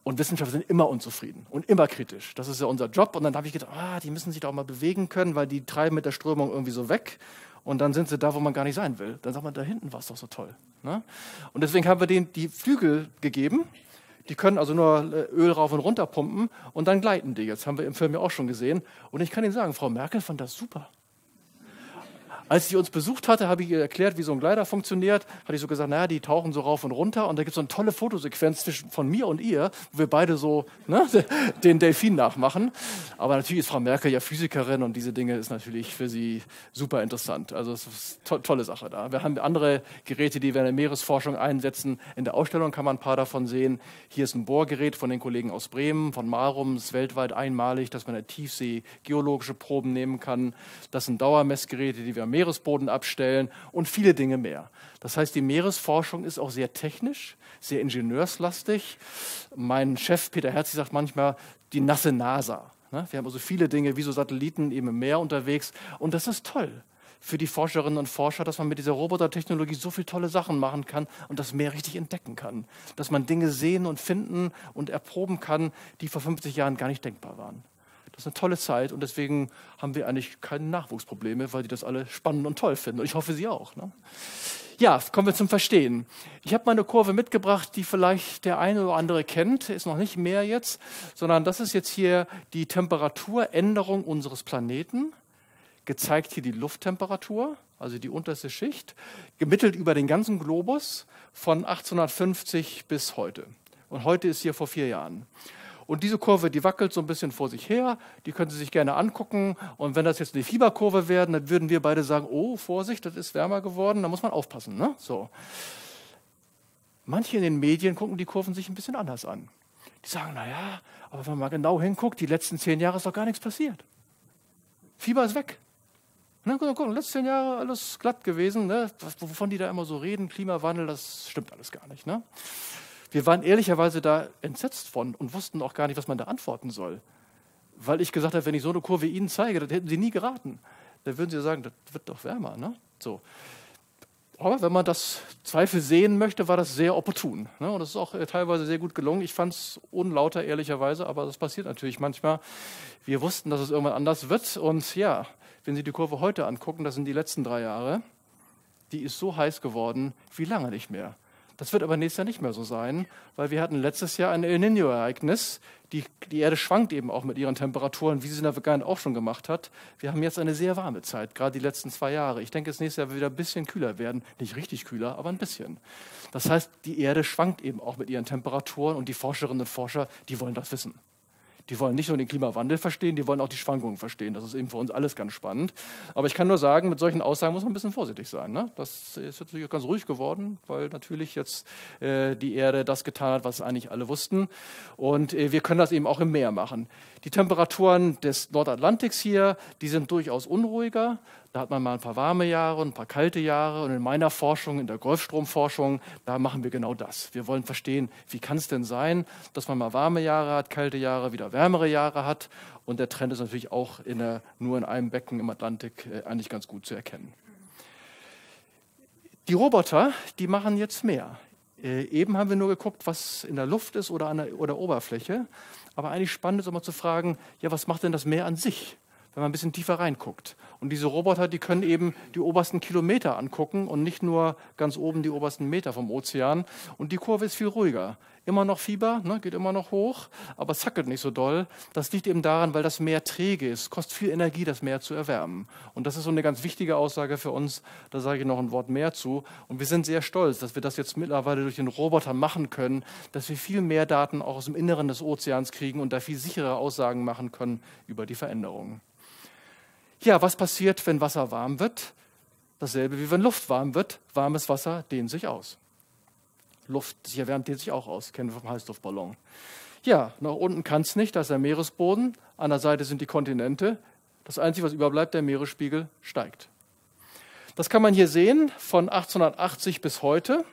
Und Wissenschaftler sind immer unzufrieden und immer kritisch. Das ist ja unser Job. Und dann habe ich gedacht, ah, die müssen sich doch mal bewegen können, weil die treiben mit der Strömung irgendwie so weg. Und dann sind sie da, wo man gar nicht sein will. Dann sagt man, da hinten war es doch so toll. Ne? Und deswegen haben wir denen die Flügel gegeben. Die können also nur äh, Öl rauf und runter pumpen und dann gleiten die. Jetzt haben wir im Film ja auch schon gesehen. Und ich kann Ihnen sagen, Frau Merkel fand das super. Als sie uns besucht hatte, habe ich ihr erklärt, wie so ein Gleiter funktioniert. Hatte ich so gesagt, naja, die tauchen so rauf und runter. Und da gibt es so eine tolle Fotosequenz zwischen, von mir und ihr, wo wir beide so ne, den Delfin nachmachen. Aber natürlich ist Frau Merkel ja Physikerin und diese Dinge ist natürlich für sie super interessant. Also es ist to tolle Sache da. Wir haben andere Geräte, die wir in der Meeresforschung einsetzen. In der Ausstellung kann man ein paar davon sehen. Hier ist ein Bohrgerät von den Kollegen aus Bremen, von Marum. Es ist weltweit einmalig, dass man in der Tiefsee geologische Proben nehmen kann. Das sind Dauermessgeräte, die wir am Meeresboden abstellen und viele Dinge mehr. Das heißt, die Meeresforschung ist auch sehr technisch, sehr ingenieurslastig. Mein Chef Peter Herzig sagt manchmal die nasse NASA. Ne? Wir haben also viele Dinge wie so Satelliten eben im Meer unterwegs und das ist toll für die Forscherinnen und Forscher, dass man mit dieser Robotertechnologie so viele tolle Sachen machen kann und das Meer richtig entdecken kann. Dass man Dinge sehen und finden und erproben kann, die vor 50 Jahren gar nicht denkbar waren. Das ist eine tolle Zeit und deswegen haben wir eigentlich keine Nachwuchsprobleme, weil die das alle spannend und toll finden. Und ich hoffe, Sie auch. Ne? Ja, kommen wir zum Verstehen. Ich habe mal eine Kurve mitgebracht, die vielleicht der eine oder andere kennt, ist noch nicht mehr jetzt, sondern das ist jetzt hier die Temperaturänderung unseres Planeten, gezeigt hier die Lufttemperatur, also die unterste Schicht, gemittelt über den ganzen Globus von 1850 bis heute. Und heute ist hier vor vier Jahren. Und diese Kurve, die wackelt so ein bisschen vor sich her. Die können Sie sich gerne angucken. Und wenn das jetzt eine Fieberkurve werden, dann würden wir beide sagen, oh, Vorsicht, das ist wärmer geworden, da muss man aufpassen. Ne? So. Manche in den Medien gucken die Kurven sich ein bisschen anders an. Die sagen, naja, aber wenn man mal genau hinguckt, die letzten zehn Jahre ist doch gar nichts passiert. Fieber ist weg. Ne, gucken, letzten zehn Jahre alles glatt gewesen. Ne? wovon die da immer so reden, Klimawandel, das stimmt alles gar nicht. Ne? Wir waren ehrlicherweise da entsetzt von und wussten auch gar nicht, was man da antworten soll. Weil ich gesagt habe, wenn ich so eine Kurve Ihnen zeige, das hätten Sie nie geraten. Dann würden Sie sagen, das wird doch wärmer. Ne? So. Aber wenn man das Zweifel sehen möchte, war das sehr opportun. Ne? Und das ist auch äh, teilweise sehr gut gelungen. Ich fand es unlauter, ehrlicherweise, aber das passiert natürlich manchmal. Wir wussten, dass es irgendwann anders wird. Und ja, wenn Sie die Kurve heute angucken, das sind die letzten drei Jahre, die ist so heiß geworden wie lange nicht mehr. Das wird aber nächstes Jahr nicht mehr so sein, weil wir hatten letztes Jahr ein El Nino-Ereignis. Die, die Erde schwankt eben auch mit ihren Temperaturen, wie sie in der Vergangenheit auch schon gemacht hat. Wir haben jetzt eine sehr warme Zeit, gerade die letzten zwei Jahre. Ich denke, es nächstes Jahr wird wieder ein bisschen kühler werden. Nicht richtig kühler, aber ein bisschen. Das heißt, die Erde schwankt eben auch mit ihren Temperaturen und die Forscherinnen und Forscher, die wollen das wissen. Die wollen nicht nur den Klimawandel verstehen, die wollen auch die Schwankungen verstehen. Das ist eben für uns alles ganz spannend. Aber ich kann nur sagen, mit solchen Aussagen muss man ein bisschen vorsichtig sein. Ne? Das ist natürlich ganz ruhig geworden, weil natürlich jetzt äh, die Erde das getan hat, was eigentlich alle wussten. Und äh, wir können das eben auch im Meer machen. Die Temperaturen des Nordatlantiks hier, die sind durchaus unruhiger. Da hat man mal ein paar warme Jahre und ein paar kalte Jahre. Und in meiner Forschung, in der Golfstromforschung, da machen wir genau das. Wir wollen verstehen, wie kann es denn sein, dass man mal warme Jahre hat, kalte Jahre, wieder wärmere Jahre hat. Und der Trend ist natürlich auch in der, nur in einem Becken im Atlantik äh, eigentlich ganz gut zu erkennen. Die Roboter, die machen jetzt mehr. Äh, eben haben wir nur geguckt, was in der Luft ist oder an der oder Oberfläche. Aber eigentlich spannend ist immer zu fragen, ja, was macht denn das Meer an sich? wenn man ein bisschen tiefer reinguckt. Und diese Roboter, die können eben die obersten Kilometer angucken und nicht nur ganz oben die obersten Meter vom Ozean. Und die Kurve ist viel ruhiger. Immer noch Fieber, ne, geht immer noch hoch, aber zackelt nicht so doll. Das liegt eben daran, weil das Meer träge ist. Kostet viel Energie, das Meer zu erwärmen. Und das ist so eine ganz wichtige Aussage für uns. Da sage ich noch ein Wort mehr zu. Und wir sind sehr stolz, dass wir das jetzt mittlerweile durch den Roboter machen können, dass wir viel mehr Daten auch aus dem Inneren des Ozeans kriegen und da viel sichere Aussagen machen können über die Veränderungen. Ja, was passiert, wenn Wasser warm wird? Dasselbe wie wenn Luft warm wird. Warmes Wasser dehnt sich aus. Luft sich erwärmt, dehnt sich auch aus. Kennen wir vom Heißluftballon. Ja, nach unten kann es nicht, da ist der Meeresboden. An der Seite sind die Kontinente. Das Einzige, was überbleibt, der Meeresspiegel steigt. Das kann man hier sehen von 1880 bis heute.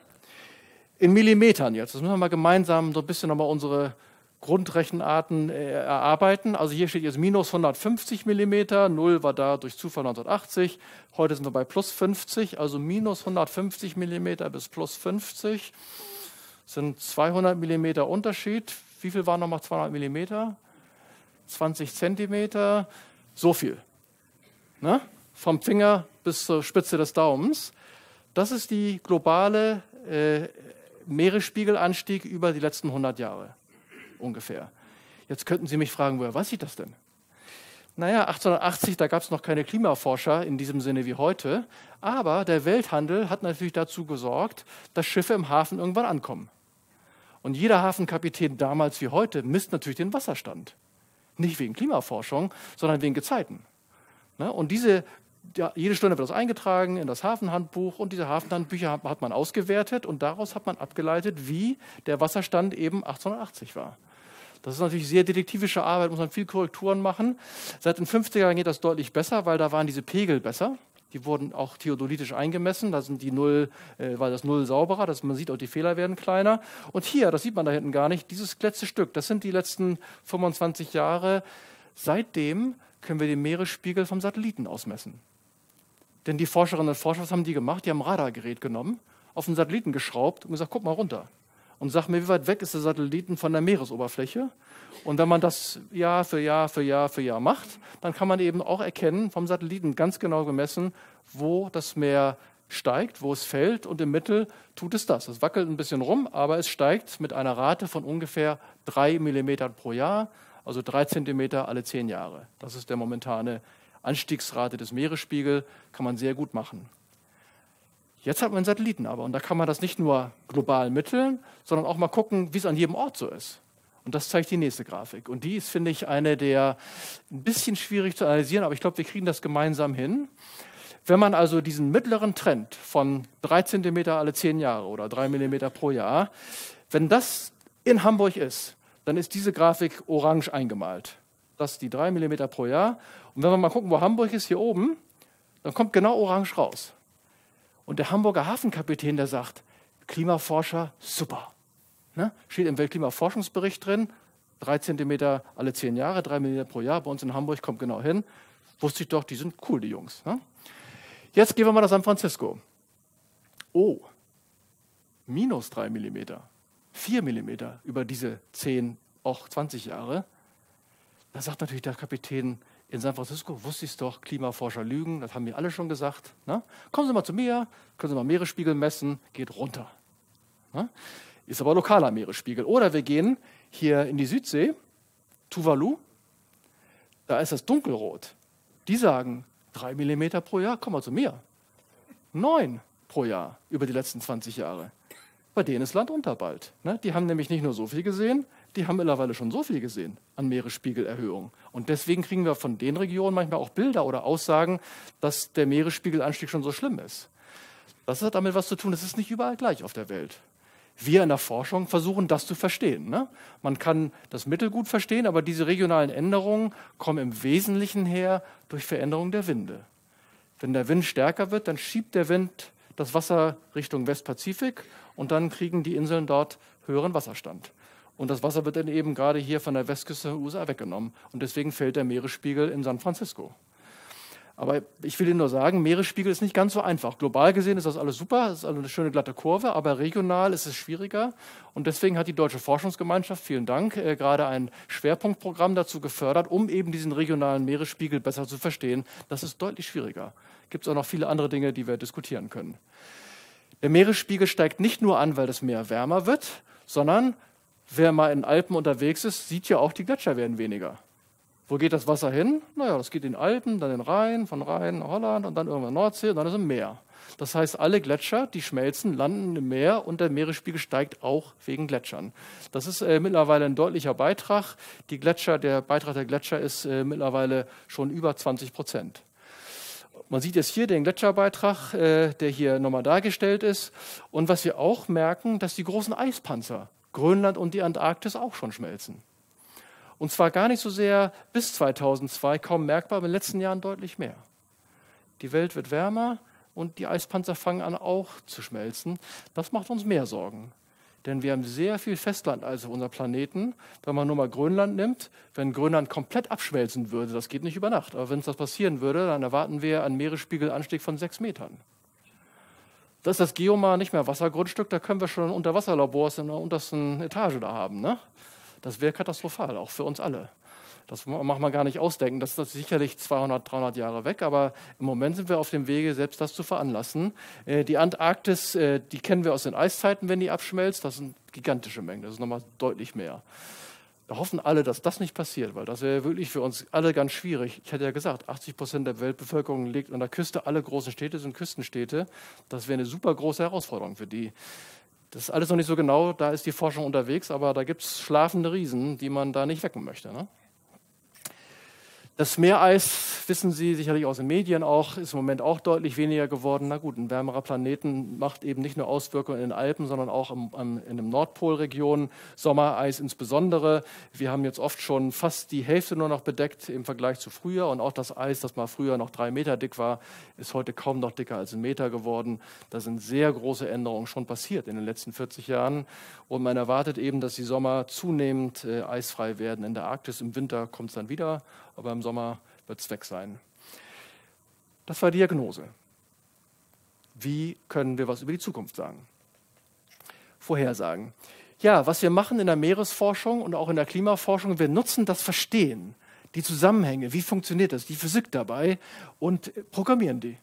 In Millimetern jetzt. Das müssen wir mal gemeinsam so ein bisschen nochmal unsere Grundrechenarten äh, erarbeiten. Also hier steht jetzt minus 150 mm, 0 war da durch Zufall 1980, heute sind wir bei plus 50, also minus 150 mm bis plus 50 sind 200 mm Unterschied. Wie viel waren nochmal 200 mm? 20 cm, so viel. Ne? Vom Finger bis zur Spitze des Daumens. Das ist die globale äh, Meeresspiegelanstieg über die letzten 100 Jahre ungefähr. Jetzt könnten Sie mich fragen, woher weiß ich das denn? Naja, 1880, da gab es noch keine Klimaforscher in diesem Sinne wie heute, aber der Welthandel hat natürlich dazu gesorgt, dass Schiffe im Hafen irgendwann ankommen. Und jeder Hafenkapitän damals wie heute misst natürlich den Wasserstand. Nicht wegen Klimaforschung, sondern wegen Gezeiten. Ne? Und diese, ja, jede Stunde wird das eingetragen in das Hafenhandbuch und diese Hafenhandbücher hat man ausgewertet und daraus hat man abgeleitet, wie der Wasserstand eben 1880 war. Das ist natürlich sehr detektivische Arbeit, muss man viel Korrekturen machen. Seit den 50er Jahren geht das deutlich besser, weil da waren diese Pegel besser. Die wurden auch theodolitisch eingemessen. Da sind die Null, äh, war das Null sauberer. Das, man sieht auch, die Fehler werden kleiner. Und hier, das sieht man da hinten gar nicht, dieses letzte Stück, das sind die letzten 25 Jahre. Seitdem können wir den Meeresspiegel vom Satelliten ausmessen. Denn die Forscherinnen und Forscher, was haben die gemacht? Die haben ein Radargerät genommen, auf den Satelliten geschraubt und gesagt, guck mal runter und sag mir, wie weit weg ist der Satelliten von der Meeresoberfläche. Und wenn man das Jahr für Jahr für Jahr für Jahr macht, dann kann man eben auch erkennen, vom Satelliten ganz genau gemessen, wo das Meer steigt, wo es fällt und im Mittel tut es das. Es wackelt ein bisschen rum, aber es steigt mit einer Rate von ungefähr 3 mm pro Jahr, also 3 cm alle 10 Jahre. Das ist der momentane Anstiegsrate des Meeresspiegels, kann man sehr gut machen. Jetzt hat man Satelliten aber und da kann man das nicht nur global mitteln, sondern auch mal gucken, wie es an jedem Ort so ist. Und das zeigt die nächste Grafik. Und die ist, finde ich, eine der ein bisschen schwierig zu analysieren, aber ich glaube, wir kriegen das gemeinsam hin. Wenn man also diesen mittleren Trend von 3 cm alle 10 Jahre oder 3 mm pro Jahr, wenn das in Hamburg ist, dann ist diese Grafik orange eingemalt. Das ist die 3 mm pro Jahr. Und wenn wir mal gucken, wo Hamburg ist, hier oben, dann kommt genau orange raus. Und der Hamburger Hafenkapitän, der sagt, Klimaforscher, super. Ne? Steht im Weltklimaforschungsbericht drin, 3 cm alle 10 Jahre, 3 mm pro Jahr. Bei uns in Hamburg kommt genau hin. Wusste ich doch, die sind cool, die Jungs. Ne? Jetzt gehen wir mal nach San Francisco. Oh, minus 3 mm, 4 mm über diese 10, auch 20 Jahre. Da sagt natürlich der Kapitän in San Francisco, wusste ich es doch, Klimaforscher lügen, das haben mir alle schon gesagt. Ne? Kommen Sie mal zu mir, können Sie mal Meeresspiegel messen, geht runter. Ne? Ist aber lokaler Meeresspiegel. Oder wir gehen hier in die Südsee, Tuvalu, da ist das dunkelrot. Die sagen, Drei Millimeter pro Jahr, komm mal zu mir. Neun pro Jahr über die letzten 20 Jahre. Bei denen ist Land unter bald. Ne? Die haben nämlich nicht nur so viel gesehen, die haben mittlerweile schon so viel gesehen an Meeresspiegelerhöhung. Und deswegen kriegen wir von den Regionen manchmal auch Bilder oder Aussagen, dass der Meeresspiegelanstieg schon so schlimm ist. Das hat damit was zu tun, es ist nicht überall gleich auf der Welt wir in der Forschung versuchen, das zu verstehen. Ne? Man kann das Mittel gut verstehen, aber diese regionalen Änderungen kommen im Wesentlichen her durch Veränderung der Winde. Wenn der Wind stärker wird, dann schiebt der Wind das Wasser Richtung Westpazifik und dann kriegen die Inseln dort höheren Wasserstand. Und das Wasser wird dann eben gerade hier von der Westküste der USA weggenommen. Und deswegen fällt der Meeresspiegel in San Francisco. Aber ich will Ihnen nur sagen, Meeresspiegel ist nicht ganz so einfach. Global gesehen ist das alles super, es ist eine schöne glatte Kurve, aber regional ist es schwieriger. Und deswegen hat die Deutsche Forschungsgemeinschaft, vielen Dank, äh, gerade ein Schwerpunktprogramm dazu gefördert, um eben diesen regionalen Meeresspiegel besser zu verstehen. Das ist deutlich schwieriger. Gibt es auch noch viele andere Dinge, die wir diskutieren können. Der Meeresspiegel steigt nicht nur an, weil das Meer wärmer wird, sondern wer mal in Alpen unterwegs ist, sieht ja auch, die Gletscher werden weniger. Wo geht das Wasser hin? Naja, das geht in Alpen, dann in den Rhein, von Rhein nach Holland und dann irgendwann Nordsee und dann ist im Meer. Das heißt, alle Gletscher, die schmelzen, landen im Meer und der Meeresspiegel steigt auch wegen Gletschern. Das ist äh, mittlerweile ein deutlicher Beitrag. Die Gletscher, der Beitrag der Gletscher ist äh, mittlerweile schon über 20 Prozent. Man sieht jetzt hier den Gletscherbeitrag, äh, der hier nochmal dargestellt ist. Und was wir auch merken, dass die großen Eispanzer, Grönland und die Antarktis, auch schon schmelzen. Und zwar gar nicht so sehr bis 2002, kaum merkbar, aber in den letzten Jahren deutlich mehr. Die Welt wird wärmer und die Eispanzer fangen an auch zu schmelzen. Das macht uns mehr Sorgen. Denn wir haben sehr viel Festland also auf unserem Planeten. Wenn man nur mal Grönland nimmt, wenn Grönland komplett abschmelzen würde, das geht nicht über Nacht, aber wenn es das passieren würde, dann erwarten wir einen Meeresspiegelanstieg von sechs Metern. Das ist das Geomar nicht mehr Wassergrundstück, da können wir schon Unterwasserlabors in der untersten Etage da haben. Ne? Das wäre katastrophal, auch für uns alle. Das macht man gar nicht ausdenken. Das ist sicherlich 200, 300 Jahre weg, aber im Moment sind wir auf dem Wege, selbst das zu veranlassen. Äh, die Antarktis, äh, die kennen wir aus den Eiszeiten, wenn die abschmelzt. Das sind gigantische Mengen, das ist nochmal deutlich mehr. Wir hoffen alle, dass das nicht passiert, weil das wäre wirklich für uns alle ganz schwierig. Ich hatte ja gesagt, 80 Prozent der Weltbevölkerung liegt an der Küste. Alle großen Städte sind Küstenstädte. Das wäre eine super große Herausforderung für die. Das ist alles noch nicht so genau, da ist die Forschung unterwegs, aber da gibt es schlafende Riesen, die man da nicht wecken möchte. Ne? Das Meereis, wissen Sie sicherlich aus den Medien auch, ist im Moment auch deutlich weniger geworden. Na gut, ein wärmerer Planeten macht eben nicht nur Auswirkungen in den Alpen, sondern auch im, im, in den Nordpolregionen, Sommereis insbesondere. Wir haben jetzt oft schon fast die Hälfte nur noch bedeckt im Vergleich zu früher. Und auch das Eis, das mal früher noch drei Meter dick war, ist heute kaum noch dicker als ein Meter geworden. Da sind sehr große Änderungen schon passiert in den letzten 40 Jahren. Und man erwartet eben, dass die Sommer zunehmend äh, eisfrei werden. In der Arktis im Winter kommt es dann wieder aber im Sommer wird es weg sein. Das war Diagnose. Wie können wir was über die Zukunft sagen? Vorhersagen. Ja, was wir machen in der Meeresforschung und auch in der Klimaforschung, wir nutzen das Verstehen, die Zusammenhänge, wie funktioniert das, die Physik dabei und programmieren die.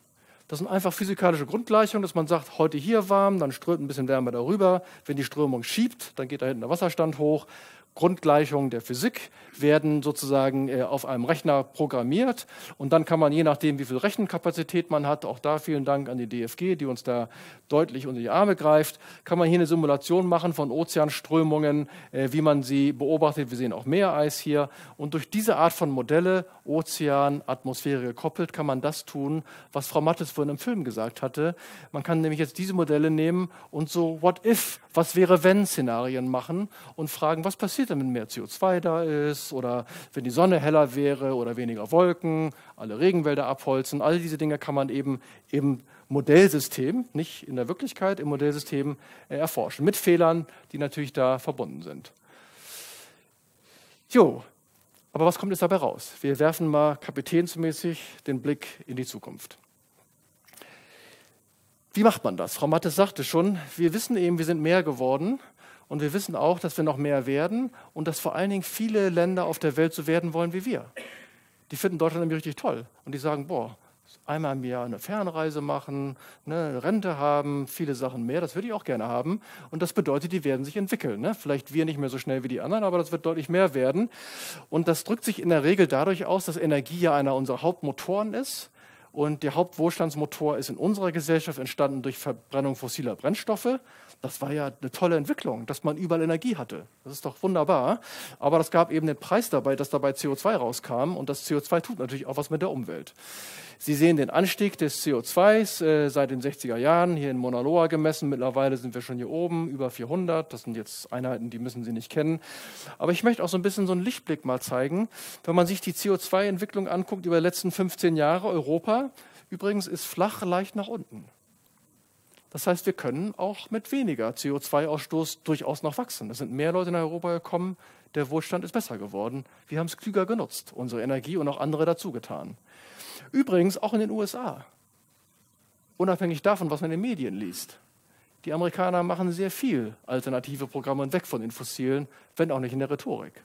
Das sind einfach physikalische Grundgleichungen, dass man sagt, heute hier warm, dann strömt ein bisschen Wärme darüber. Wenn die Strömung schiebt, dann geht da hinten der Wasserstand hoch. Grundgleichungen der Physik werden sozusagen äh, auf einem Rechner programmiert und dann kann man je nachdem, wie viel Rechenkapazität man hat, auch da vielen Dank an die DFG, die uns da deutlich unter die Arme greift, kann man hier eine Simulation machen von Ozeanströmungen, äh, wie man sie beobachtet. Wir sehen auch Meereis hier und durch diese Art von Modelle, Ozean, Atmosphäre gekoppelt, kann man das tun, was Frau Mattes vorhin im Film gesagt hatte. Man kann nämlich jetzt diese Modelle nehmen und so What if, was wäre wenn Szenarien machen und fragen, was passiert passiert, wenn mehr CO2 da ist oder wenn die Sonne heller wäre oder weniger Wolken, alle Regenwälder abholzen. All diese Dinge kann man eben im Modellsystem, nicht in der Wirklichkeit, im Modellsystem äh, erforschen, mit Fehlern, die natürlich da verbunden sind. Jo, aber was kommt jetzt dabei raus? Wir werfen mal kapitänsmäßig den Blick in die Zukunft. Wie macht man das? Frau Mattes sagte schon, wir wissen eben, wir sind mehr geworden und wir wissen auch, dass wir noch mehr werden und dass vor allen Dingen viele Länder auf der Welt so werden wollen wie wir. Die finden Deutschland nämlich richtig toll. Und die sagen, boah, einmal im Jahr eine Fernreise machen, ne, Rente haben, viele Sachen mehr, das würde ich auch gerne haben. Und das bedeutet, die werden sich entwickeln. Ne? Vielleicht wir nicht mehr so schnell wie die anderen, aber das wird deutlich mehr werden. Und das drückt sich in der Regel dadurch aus, dass Energie ja einer unserer Hauptmotoren ist. Und der Hauptwohlstandsmotor ist in unserer Gesellschaft entstanden durch Verbrennung fossiler Brennstoffe. Das war ja eine tolle Entwicklung, dass man überall Energie hatte. Das ist doch wunderbar. Aber das gab eben den Preis dabei, dass dabei CO2 rauskam. Und das CO2 tut natürlich auch was mit der Umwelt. Sie sehen den Anstieg des CO2s äh, seit den 60er Jahren, hier in Mauna Loa gemessen. Mittlerweile sind wir schon hier oben, über 400. Das sind jetzt Einheiten, die müssen Sie nicht kennen. Aber ich möchte auch so ein bisschen so einen Lichtblick mal zeigen. Wenn man sich die CO2-Entwicklung anguckt über die letzten 15 Jahre, Europa übrigens ist flach leicht nach unten. Das heißt, wir können auch mit weniger CO2-Ausstoß durchaus noch wachsen. Es sind mehr Leute nach Europa gekommen, der Wohlstand ist besser geworden. Wir haben es klüger genutzt, unsere Energie und auch andere dazu getan. Übrigens auch in den USA, unabhängig davon, was man in den Medien liest. Die Amerikaner machen sehr viel alternative Programme und weg von den fossilen, wenn auch nicht in der Rhetorik.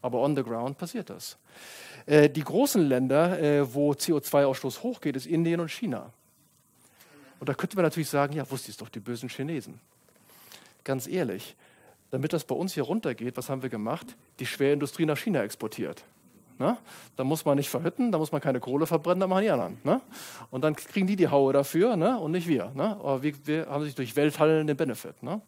Aber on the ground passiert das. Äh, die großen Länder, äh, wo CO2-Ausstoß hochgeht, ist Indien und China. Und da könnte man natürlich sagen, ja, wusste es doch, die bösen Chinesen. Ganz ehrlich, damit das bei uns hier runtergeht, was haben wir gemacht? Die Schwerindustrie nach China exportiert. Ne? Da muss man nicht verhütten, da muss man keine Kohle verbrennen, da machen die anderen. Ne? Und dann kriegen die die Haue dafür ne? und nicht wir. Ne? Aber wir, wir haben sich durch Welthallen den Benefit. Ne?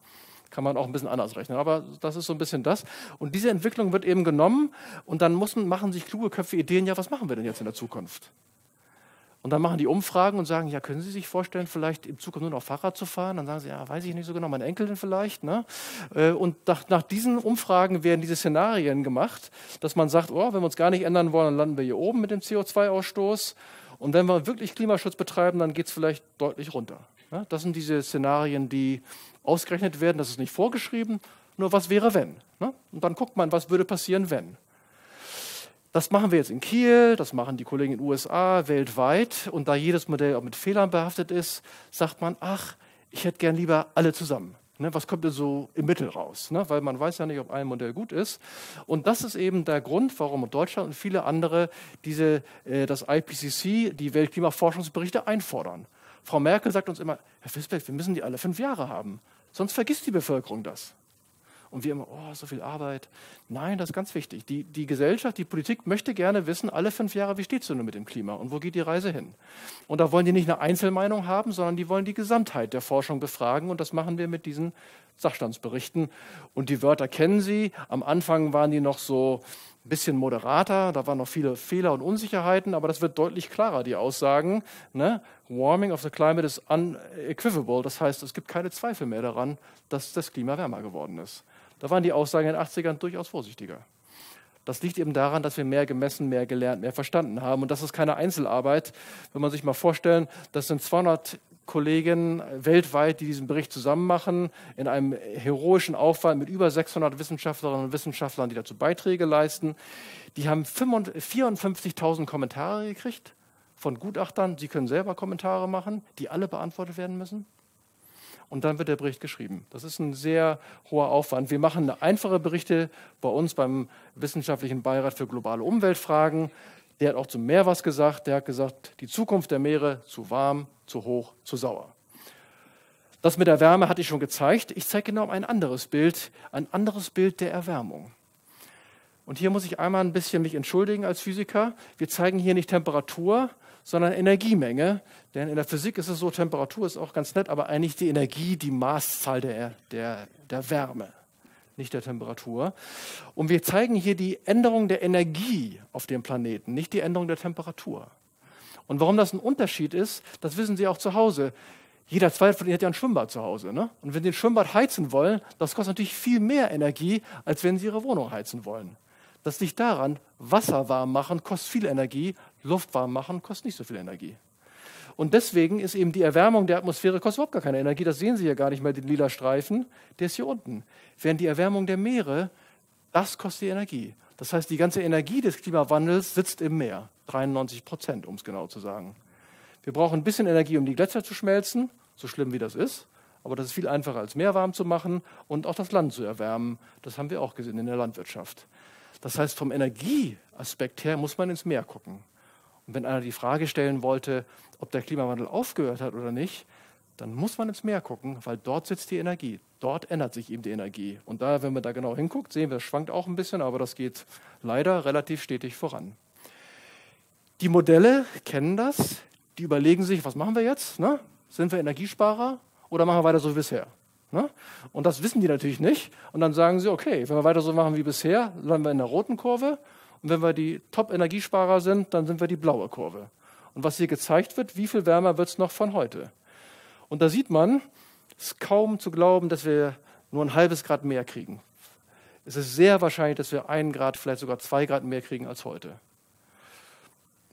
Kann man auch ein bisschen anders rechnen. Aber das ist so ein bisschen das. Und diese Entwicklung wird eben genommen und dann muss, machen sich kluge Köpfe Ideen, ja, was machen wir denn jetzt in der Zukunft? Und dann machen die Umfragen und sagen, ja, können Sie sich vorstellen, vielleicht in Zukunft nur noch Fahrrad zu fahren? Dann sagen sie, ja, weiß ich nicht so genau, meine Enkelin vielleicht. Ne? Äh, und nach, nach, diesen Umfragen werden diese Szenarien gemacht, dass man sagt, oh, wenn wir uns gar nicht ändern wollen, dann landen wir hier oben mit dem CO2-Ausstoß. Und wenn wir wirklich Klimaschutz betreiben, dann geht es vielleicht deutlich runter. Das sind diese Szenarien, die ausgerechnet werden. Das ist nicht vorgeschrieben, nur was wäre, wenn. Ne? Und dann guckt man, was würde passieren, wenn. Das machen wir jetzt in Kiel, das machen die Kollegen in den USA, weltweit. Und da jedes Modell auch mit Fehlern behaftet ist, sagt man, ach, ich hätte gern lieber alle zusammen. Ne, was kommt denn so im Mittel raus? Ne, weil man weiß ja nicht, ob ein Modell gut ist. Und das ist eben der Grund, warum Deutschland und viele andere diese, äh, das IPCC, die Weltklimaforschungsberichte einfordern. Frau Merkel sagt uns immer, Herr Fisbeck, wir müssen die alle fünf Jahre haben. Sonst vergisst die Bevölkerung das. Und wir immer, oh, so viel Arbeit. Nein, das ist ganz wichtig. Die, die Gesellschaft, die Politik möchte gerne wissen, alle fünf Jahre, wie steht es denn mit dem Klima und wo geht die Reise hin? Und da wollen die nicht eine Einzelmeinung haben, sondern die wollen die Gesamtheit der Forschung befragen. Und das machen wir mit diesen Sachstandsberichten. Und die Wörter kennen Sie. Am Anfang waren die noch so ein bisschen moderater, da waren noch viele Fehler und Unsicherheiten, aber das wird deutlich klarer, die Aussagen. Ne? Warming of the climate is unequivocal, das heißt, es gibt keine Zweifel mehr daran, dass das Klima wärmer geworden ist. Da waren die Aussagen in den 80ern durchaus vorsichtiger. Das liegt eben daran, dass wir mehr gemessen, mehr gelernt, mehr verstanden haben. Und das ist keine Einzelarbeit. Wenn man sich mal vorstellen, das sind 200 Kollegen weltweit, die diesen Bericht zusammen machen, in einem heroischen Aufwand mit über 600 Wissenschaftlerinnen und Wissenschaftlern, die dazu Beiträge leisten. Die haben 54.000 Kommentare gekriegt von Gutachtern. Sie können selber Kommentare machen, die alle beantwortet werden müssen und dann wird der Bericht geschrieben. Das ist ein sehr hoher Aufwand. Wir machen einfache Berichte bei uns beim Wissenschaftlichen Beirat für globale Umweltfragen. Der hat auch zum Meer was gesagt. Der hat gesagt, die Zukunft der Meere zu warm, zu hoch, zu sauer. Das mit der Wärme hatte ich schon gezeigt. Ich zeige genau ein anderes Bild, ein anderes Bild der Erwärmung. Und hier muss ich einmal ein bisschen mich entschuldigen als Physiker. Wir zeigen hier nicht Temperatur, sondern Energiemenge. Denn in der Physik ist es so, Temperatur ist auch ganz nett, aber eigentlich die Energie, die Maßzahl der, der, der Wärme, nicht der Temperatur. Und wir zeigen hier die Änderung der Energie auf dem Planeten, nicht die Änderung der Temperatur. Und warum das ein Unterschied ist, das wissen Sie auch zu Hause. Jeder zweite von Ihnen hat ja ein Schwimmbad zu Hause. Ne? Und wenn Sie ein Schwimmbad heizen wollen, das kostet natürlich viel mehr Energie, als wenn Sie Ihre Wohnung heizen wollen. Das liegt daran, Wasser warm machen kostet viel Energie, Luft warm machen kostet nicht so viel Energie. Und deswegen ist eben die Erwärmung der Atmosphäre kostet überhaupt gar keine Energie. Das sehen Sie ja gar nicht mehr, den lila Streifen. Der ist hier unten. Während die Erwärmung der Meere, das kostet die Energie. Das heißt, die ganze Energie des Klimawandels sitzt im Meer. 93 Prozent, um es genau zu sagen. Wir brauchen ein bisschen Energie, um die Gletscher zu schmelzen so schlimm wie das ist. Aber das ist viel einfacher als Meer warm zu machen und auch das Land zu erwärmen. Das haben wir auch gesehen in der Landwirtschaft. Das heißt, vom Energieaspekt her muss man ins Meer gucken. Und wenn einer die Frage stellen wollte, ob der Klimawandel aufgehört hat oder nicht, dann muss man ins Meer gucken, weil dort sitzt die Energie. Dort ändert sich eben die Energie. Und da, wenn man da genau hinguckt, sehen wir, es schwankt auch ein bisschen, aber das geht leider relativ stetig voran. Die Modelle kennen das. Die überlegen sich, was machen wir jetzt? Ne? Sind wir Energiesparer oder machen wir weiter so wie bisher? Ne? Und das wissen die natürlich nicht. Und dann sagen sie, okay, wenn wir weiter so machen wie bisher, landen wir in der roten Kurve. Und wenn wir die Top-Energiesparer sind, dann sind wir die blaue Kurve. Und was hier gezeigt wird, wie viel wärmer wird es noch von heute? Und da sieht man, es ist kaum zu glauben, dass wir nur ein halbes Grad mehr kriegen. Es ist sehr wahrscheinlich, dass wir einen Grad, vielleicht sogar zwei Grad mehr kriegen als heute.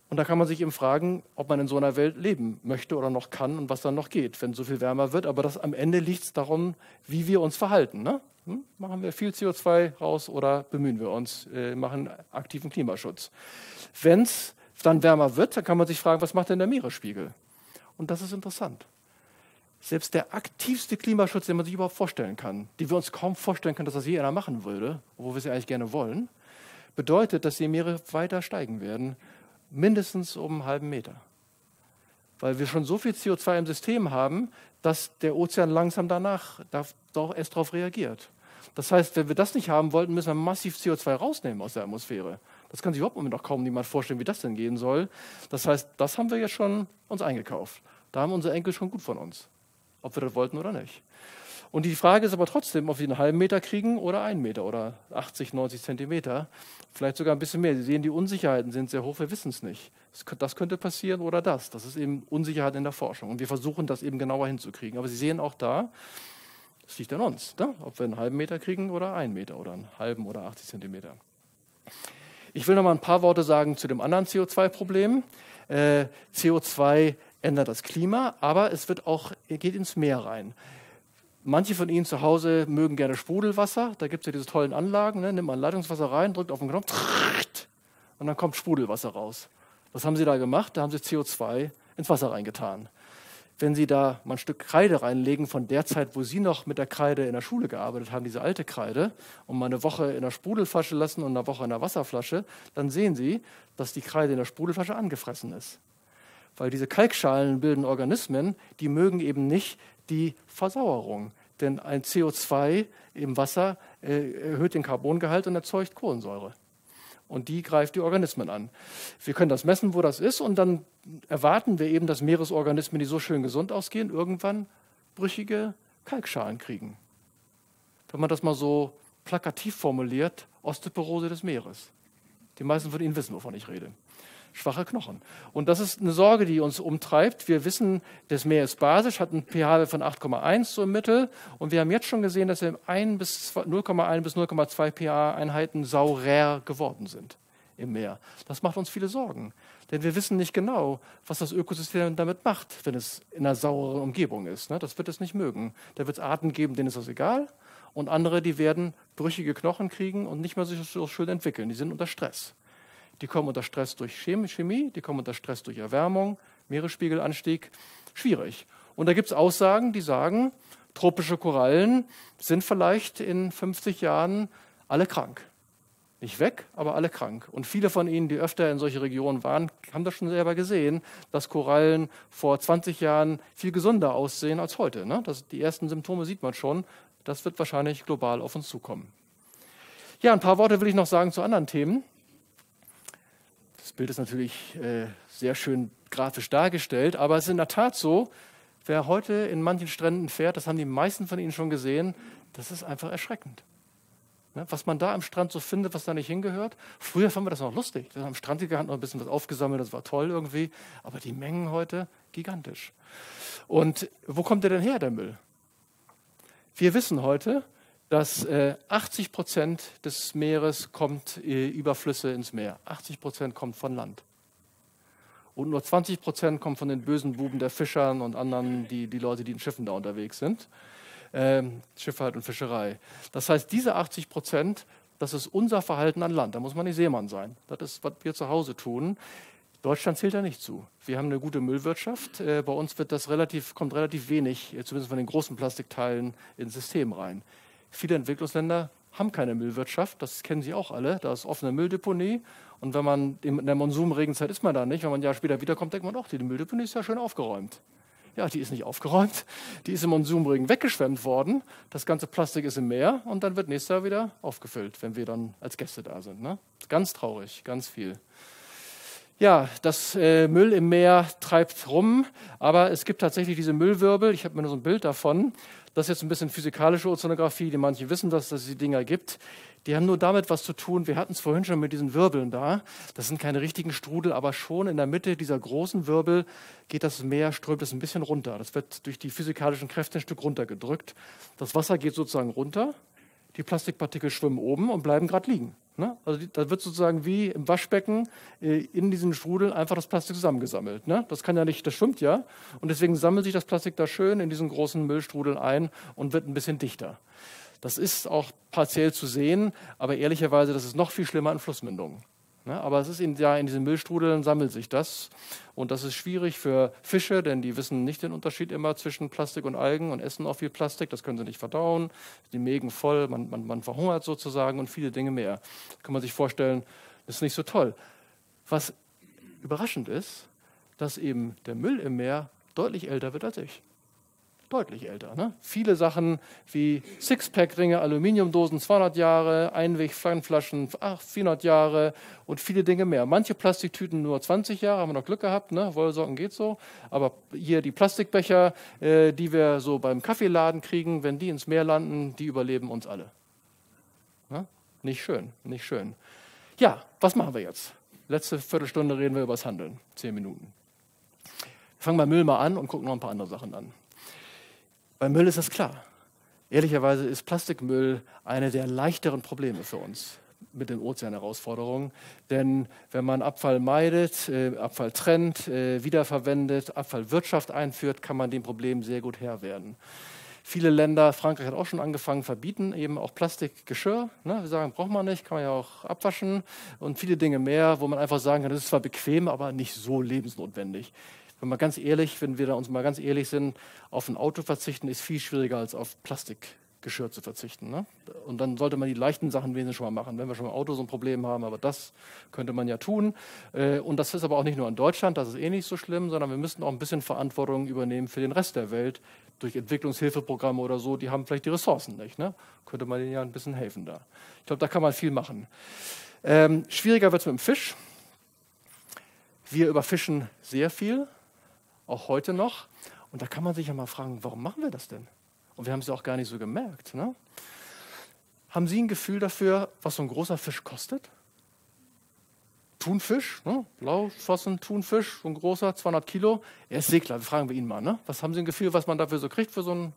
Und da kann man sich eben fragen, ob man in so einer Welt leben möchte oder noch kann und was dann noch geht, wenn so viel wärmer wird. Aber das, am Ende liegt es darum, wie wir uns verhalten. Ne? Hm? Machen wir viel CO2 raus oder bemühen wir uns, äh, machen aktiven Klimaschutz. Wenn es dann wärmer wird, dann kann man sich fragen, was macht denn der Meeresspiegel? Und das ist interessant. Selbst der aktivste Klimaschutz, den man sich überhaupt vorstellen kann, den wir uns kaum vorstellen können, dass das je einer machen würde, obwohl wir es ja eigentlich gerne wollen, bedeutet, dass die Meere weiter steigen werden mindestens um einen halben Meter. Weil wir schon so viel CO2 im System haben, dass der Ozean langsam danach doch erst darauf reagiert. Das heißt, wenn wir das nicht haben wollten, müssen wir massiv CO2 rausnehmen aus der Atmosphäre. Das kann sich überhaupt noch kaum niemand vorstellen, wie das denn gehen soll. Das heißt, das haben wir jetzt schon uns eingekauft. Da haben unsere Enkel schon gut von uns, ob wir das wollten oder nicht. Und die Frage ist aber trotzdem, ob sie einen halben Meter kriegen oder einen Meter oder 80, 90 Zentimeter. Vielleicht sogar ein bisschen mehr. Sie sehen, die Unsicherheiten sind sehr hoch, wir wissen es nicht. Das könnte passieren oder das. Das ist eben Unsicherheit in der Forschung. Und wir versuchen das eben genauer hinzukriegen. Aber Sie sehen auch da, es liegt an uns, ne? ob wir einen halben Meter kriegen oder einen Meter oder einen halben oder 80 Zentimeter. Ich will noch mal ein paar Worte sagen zu dem anderen CO2-Problem. Äh, CO2 ändert das Klima, aber es wird auch, geht ins Meer rein. Manche von Ihnen zu Hause mögen gerne Sprudelwasser. Da gibt es ja diese tollen Anlagen. Ne? Nimmt man Leitungswasser rein, drückt auf den Knopf und dann kommt Sprudelwasser raus. Was haben Sie da gemacht? Da haben Sie CO2 ins Wasser reingetan. Wenn Sie da mal ein Stück Kreide reinlegen von der Zeit, wo Sie noch mit der Kreide in der Schule gearbeitet haben, diese alte Kreide, und mal eine Woche in der Sprudelflasche lassen und eine Woche in der Wasserflasche, dann sehen Sie, dass die Kreide in der Sprudelflasche angefressen ist. Weil diese Kalkschalen bilden Organismen, die mögen eben nicht die Versauerung. Denn ein CO2 im Wasser äh, erhöht den Carbongehalt und erzeugt Kohlensäure. Und die greift die Organismen an. Wir können das messen, wo das ist, und dann erwarten wir eben, dass Meeresorganismen, die so schön gesund ausgehen, irgendwann brüchige Kalkschalen kriegen. Wenn man das mal so plakativ formuliert, Osteoporose des Meeres. Die meisten von Ihnen wissen, wovon ich rede schwache Knochen. Und das ist eine Sorge, die uns umtreibt. Wir wissen, das Meer ist basisch, hat einen pH-Wert von 8,1 so im Mittel. Und wir haben jetzt schon gesehen, dass wir 0,1 bis 0,2 pH-Einheiten saurer geworden sind im Meer. Das macht uns viele Sorgen. Denn wir wissen nicht genau, was das Ökosystem damit macht, wenn es in einer saureren Umgebung ist. Ne? Das wird es nicht mögen. Da wird es Arten geben, denen ist das egal. Und andere, die werden brüchige Knochen kriegen und nicht mehr sich so schön entwickeln. Die sind unter Stress. Die kommen unter Stress durch Chemie, die kommen unter Stress durch Erwärmung, Meeresspiegelanstieg. Schwierig. Und da gibt es Aussagen, die sagen, tropische Korallen sind vielleicht in 50 Jahren alle krank. Nicht weg, aber alle krank. Und viele von Ihnen, die öfter in solche Regionen waren, haben das schon selber gesehen, dass Korallen vor 20 Jahren viel gesünder aussehen als heute. Ne? Das, die ersten Symptome sieht man schon. Das wird wahrscheinlich global auf uns zukommen. Ja, ein paar Worte will ich noch sagen zu anderen Themen. Das Bild ist natürlich äh, sehr schön grafisch dargestellt, aber es ist in der Tat so, wer heute in manchen Stränden fährt, das haben die meisten von Ihnen schon gesehen, das ist einfach erschreckend. Ne, was man da am Strand so findet, was da nicht hingehört. Früher fanden wir das noch lustig. Wir haben am Strand gegangen, noch ein bisschen was aufgesammelt, das war toll irgendwie. Aber die Mengen heute gigantisch. Und wo kommt der denn her, der Müll? Wir wissen heute, dass äh, 80 Prozent des Meeres kommt äh, über Flüsse ins Meer. 80 Prozent kommt von Land. Und nur 20 Prozent kommt von den bösen Buben der Fischern und anderen, die, die Leute, die in Schiffen da unterwegs sind äh, Schifffahrt und Fischerei. Das heißt, diese 80 Prozent, das ist unser Verhalten an Land. Da muss man nicht Seemann sein. Das ist, was wir zu Hause tun. Deutschland zählt da nicht zu. Wir haben eine gute Müllwirtschaft. Äh, bei uns wird das relativ, kommt relativ wenig, äh, zumindest von den großen Plastikteilen, ins System rein. Viele Entwicklungsländer haben keine Müllwirtschaft, das kennen Sie auch alle. Da ist offene Mülldeponie. Und wenn man in der Monsunregenzeit ist man da nicht. Wenn man ein Jahr später wiederkommt, denkt man, doch, die Mülldeponie ist ja schön aufgeräumt. Ja, die ist nicht aufgeräumt. Die ist im Monsumregen weggeschwemmt worden. Das ganze Plastik ist im Meer und dann wird nächstes Jahr wieder aufgefüllt, wenn wir dann als Gäste da sind. Ne? Ganz traurig, ganz viel. Ja, das äh, Müll im Meer treibt rum, aber es gibt tatsächlich diese Müllwirbel. Ich habe mir nur so ein Bild davon. Das ist jetzt ein bisschen physikalische Ozeanographie, die manche wissen, dass es die Dinger gibt. Die haben nur damit was zu tun. Wir hatten es vorhin schon mit diesen Wirbeln da. Das sind keine richtigen Strudel, aber schon in der Mitte dieser großen Wirbel geht das Meer, strömt es ein bisschen runter. Das wird durch die physikalischen Kräfte ein Stück runtergedrückt. Das Wasser geht sozusagen runter. Die Plastikpartikel schwimmen oben und bleiben gerade liegen. Ne? Also da wird sozusagen wie im Waschbecken äh, in diesen Strudel einfach das Plastik zusammengesammelt. Ne? Das kann ja nicht, das schwimmt ja. Und deswegen sammelt sich das Plastik da schön in diesen großen Müllstrudeln ein und wird ein bisschen dichter. Das ist auch partiell zu sehen, aber ehrlicherweise, das ist noch viel schlimmer in Flussmündungen. Ne? Aber es ist in, ja, in diesen Müllstrudeln sammelt sich das. Und das ist schwierig für Fische, denn die wissen nicht den Unterschied immer zwischen Plastik und Algen und essen auch viel Plastik. Das können sie nicht verdauen. Die Mägen voll, man, man, man verhungert sozusagen und viele Dinge mehr. Das kann man sich vorstellen, das ist nicht so toll. Was überraschend ist, dass eben der Müll im Meer deutlich älter wird als ich deutlich älter. Ne? Viele Sachen wie Sixpack-Ringe, Aluminiumdosen 200 Jahre, Einwegflaschen 400 Jahre und viele Dinge mehr. Manche Plastiktüten nur 20 Jahre, haben wir noch Glück gehabt, ne? Wollsocken geht so. Aber hier die Plastikbecher, äh, die wir so beim Kaffeeladen kriegen, wenn die ins Meer landen, die überleben uns alle. Ne? Nicht schön, nicht schön. Ja, was machen wir jetzt? Letzte Viertelstunde reden wir über das Handeln, zehn Minuten. Fangen wir Müll mal an und gucken noch ein paar andere Sachen an. Bei Müll ist das klar. Ehrlicherweise ist Plastikmüll eine der leichteren Probleme für uns mit den Ozeanherausforderungen. Denn wenn man Abfall meidet, äh, Abfall trennt, äh, wiederverwendet, Abfallwirtschaft einführt, kann man dem Problem sehr gut Herr werden. Viele Länder, Frankreich hat auch schon angefangen, verbieten eben auch Plastikgeschirr. Ne? Wir sagen, braucht man nicht, kann man ja auch abwaschen und viele Dinge mehr, wo man einfach sagen kann, das ist zwar bequem, aber nicht so lebensnotwendig wenn wir ganz ehrlich, wenn wir da uns mal ganz ehrlich sind, auf ein Auto verzichten ist viel schwieriger als auf Plastikgeschirr zu verzichten. Ne? Und dann sollte man die leichten Sachen wenigstens schon mal machen, wenn wir schon im Auto so ein Problem haben. Aber das könnte man ja tun. Äh, und das ist aber auch nicht nur in Deutschland, das ist eh nicht so schlimm, sondern wir müssten auch ein bisschen Verantwortung übernehmen für den Rest der Welt durch Entwicklungshilfeprogramme oder so. Die haben vielleicht die Ressourcen nicht. Ne? Könnte man ihnen ja ein bisschen helfen da. Ich glaube, da kann man viel machen. Ähm, schwieriger wird es mit dem Fisch. Wir überfischen sehr viel auch heute noch. Und da kann man sich ja mal fragen, warum machen wir das denn? Und wir haben es ja auch gar nicht so gemerkt. Ne? Haben Sie ein Gefühl dafür, was so ein großer Fisch kostet? Thunfisch, ne? Blauflossen, Thunfisch, so ein großer, 200 Kilo. Er ist Segler, fragen wir ihn mal. Ne? Was haben Sie ein Gefühl, was man dafür so kriegt für so einen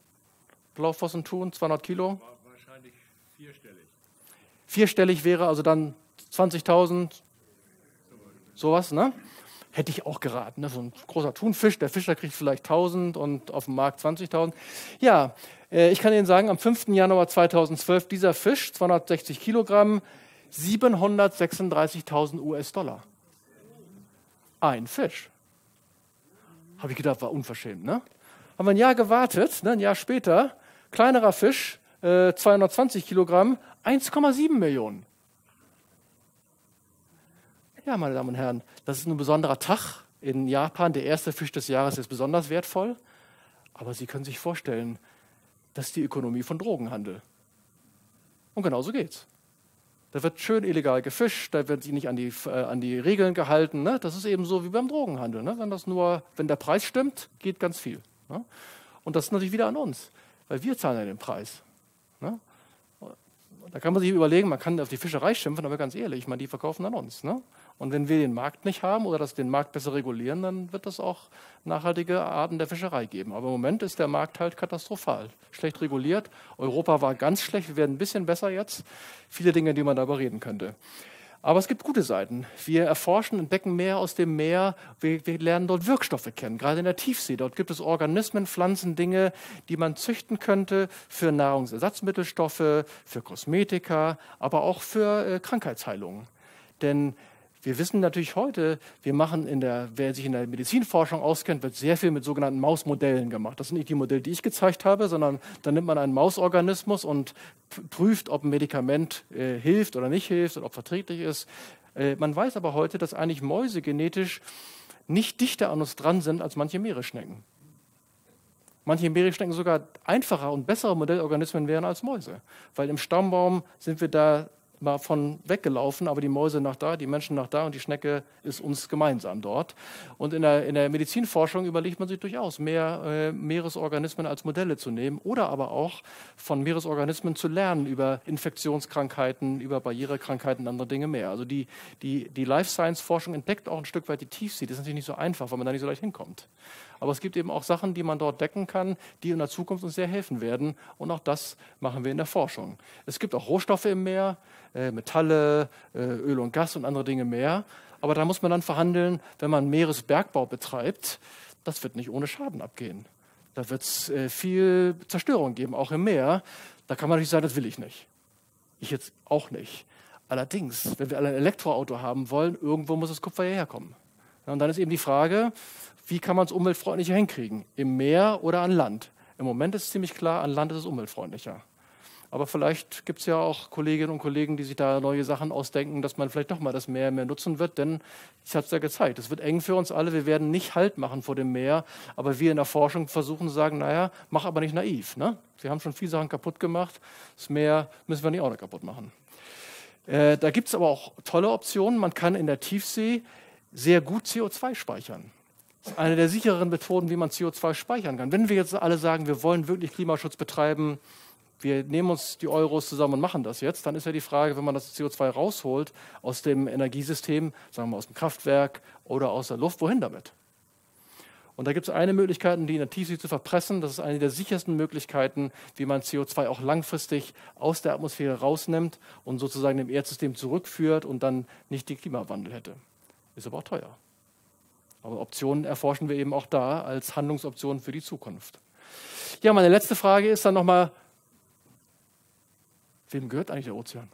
Blauflossen, Thun, 200 Kilo? Wahrscheinlich vierstellig. Vierstellig wäre also dann 20.000, sowas, ne? Hätte ich auch geraten. Ne? So ein großer Thunfisch, der Fischer kriegt vielleicht 1000 und auf dem Markt 20.000. Ja, äh, ich kann Ihnen sagen, am 5. Januar 2012 dieser Fisch, 260 Kilogramm, 736.000 US-Dollar. Ein Fisch. Habe ich gedacht, war unverschämt. Ne? Haben wir ein Jahr gewartet, ne? ein Jahr später, kleinerer Fisch, äh, 220 Kilogramm, 1,7 Millionen. Ja, meine Damen und Herren, das ist ein besonderer Tag in Japan. Der erste Fisch des Jahres ist besonders wertvoll. Aber Sie können sich vorstellen, das ist die Ökonomie von Drogenhandel. Und genau so geht's. Da wird schön illegal gefischt, da wird sich nicht an die, äh, an die Regeln gehalten. Ne? Das ist eben so wie beim Drogenhandel. Ne? Wenn, das nur, wenn der Preis stimmt, geht ganz viel. Ne? Und das ist natürlich wieder an uns, weil wir zahlen ja den Preis. Ne? Da kann man sich überlegen, man kann auf die Fischerei schimpfen, aber ganz ehrlich, ich meine, die verkaufen an uns. Und wenn wir den Markt nicht haben oder das den Markt besser regulieren, dann wird es auch nachhaltige Arten der Fischerei geben. Aber im Moment ist der Markt halt katastrophal, schlecht reguliert. Europa war ganz schlecht, wir werden ein bisschen besser jetzt. Viele Dinge, die man darüber reden könnte. Aber es gibt gute Seiten. Wir erforschen, entdecken mehr aus dem Meer. Wir, wir, lernen dort Wirkstoffe kennen, gerade in der Tiefsee. Dort gibt es Organismen, Pflanzen, Dinge, die man züchten könnte für Nahrungsersatzmittelstoffe, für Kosmetika, aber auch für äh, Krankheitsheilungen. Denn wir wissen natürlich heute, wir machen in der, wer sich in der Medizinforschung auskennt, wird sehr viel mit sogenannten Mausmodellen gemacht. Das sind nicht die Modelle, die ich gezeigt habe, sondern dann nimmt man einen Mausorganismus und prüft, ob ein Medikament äh, hilft oder nicht hilft oder ob verträglich ist. Äh, man weiß aber heute, dass eigentlich Mäuse genetisch nicht dichter an uns dran sind als manche Meeresschnecken. Manche Meeresschnecken sogar einfacher und bessere Modellorganismen wären als Mäuse, weil im Stammbaum sind wir da mal von weggelaufen, aber die Mäuse nach da, die Menschen nach da und die Schnecke ist uns gemeinsam dort. Und in der, in der Medizinforschung überlegt man sich durchaus, mehr äh, Meeresorganismen als Modelle zu nehmen oder aber auch von Meeresorganismen zu lernen über Infektionskrankheiten, über Barrierekrankheiten und andere Dinge mehr. Also die, die, die Life Science Forschung entdeckt auch ein Stück weit die Tiefsee. Das ist natürlich nicht so einfach, weil man da nicht so leicht hinkommt. Aber es gibt eben auch Sachen, die man dort decken kann, die in der Zukunft uns sehr helfen werden. Und auch das machen wir in der Forschung. Es gibt auch Rohstoffe im Meer, äh, Metalle, äh, Öl und Gas und andere Dinge mehr. Aber da muss man dann verhandeln, wenn man Meeresbergbau betreibt. Das wird nicht ohne Schaden abgehen. Da wird es äh, viel Zerstörung geben, auch im Meer. Da kann man natürlich sagen, das will ich nicht. Ich jetzt auch nicht. Allerdings, wenn wir alle ein Elektroauto haben wollen, irgendwo muss das Kupfer hierher kommen. und dann ist eben die Frage, wie kann man es umweltfreundlicher hinkriegen? Im Meer oder an Land? Im Moment ist es ziemlich klar, an Land ist es umweltfreundlicher. Aber vielleicht gibt es ja auch Kolleginnen und Kollegen, die sich da neue Sachen ausdenken, dass man vielleicht doch mal das Meer mehr nutzen wird, denn ich habe es ja gezeigt, es wird eng für uns alle, wir werden nicht Halt machen vor dem Meer, aber wir in der Forschung versuchen zu sagen, naja, mach aber nicht naiv. Ne? Wir haben schon viele Sachen kaputt gemacht, das Meer müssen wir nicht auch noch kaputt machen. Äh, da gibt es aber auch tolle Optionen, man kann in der Tiefsee sehr gut CO2 speichern. Das ist eine der sichereren Methoden, wie man CO2 speichern kann. Wenn wir jetzt alle sagen, wir wollen wirklich Klimaschutz betreiben, wir nehmen uns die Euros zusammen und machen das jetzt, dann ist ja die Frage, wenn man das CO2 rausholt aus dem Energiesystem, sagen wir aus dem Kraftwerk oder aus der Luft, wohin damit? Und da gibt es eine Möglichkeit, die in der Tiefsee zu verpressen. Das ist eine der sichersten Möglichkeiten, wie man CO2 auch langfristig aus der Atmosphäre rausnimmt und sozusagen dem Erdsystem zurückführt und dann nicht den Klimawandel hätte. Ist aber auch teuer. Aber Optionen erforschen wir eben auch da als Handlungsoptionen für die Zukunft. Ja, meine letzte Frage ist dann nochmal, wem gehört eigentlich der Ozean?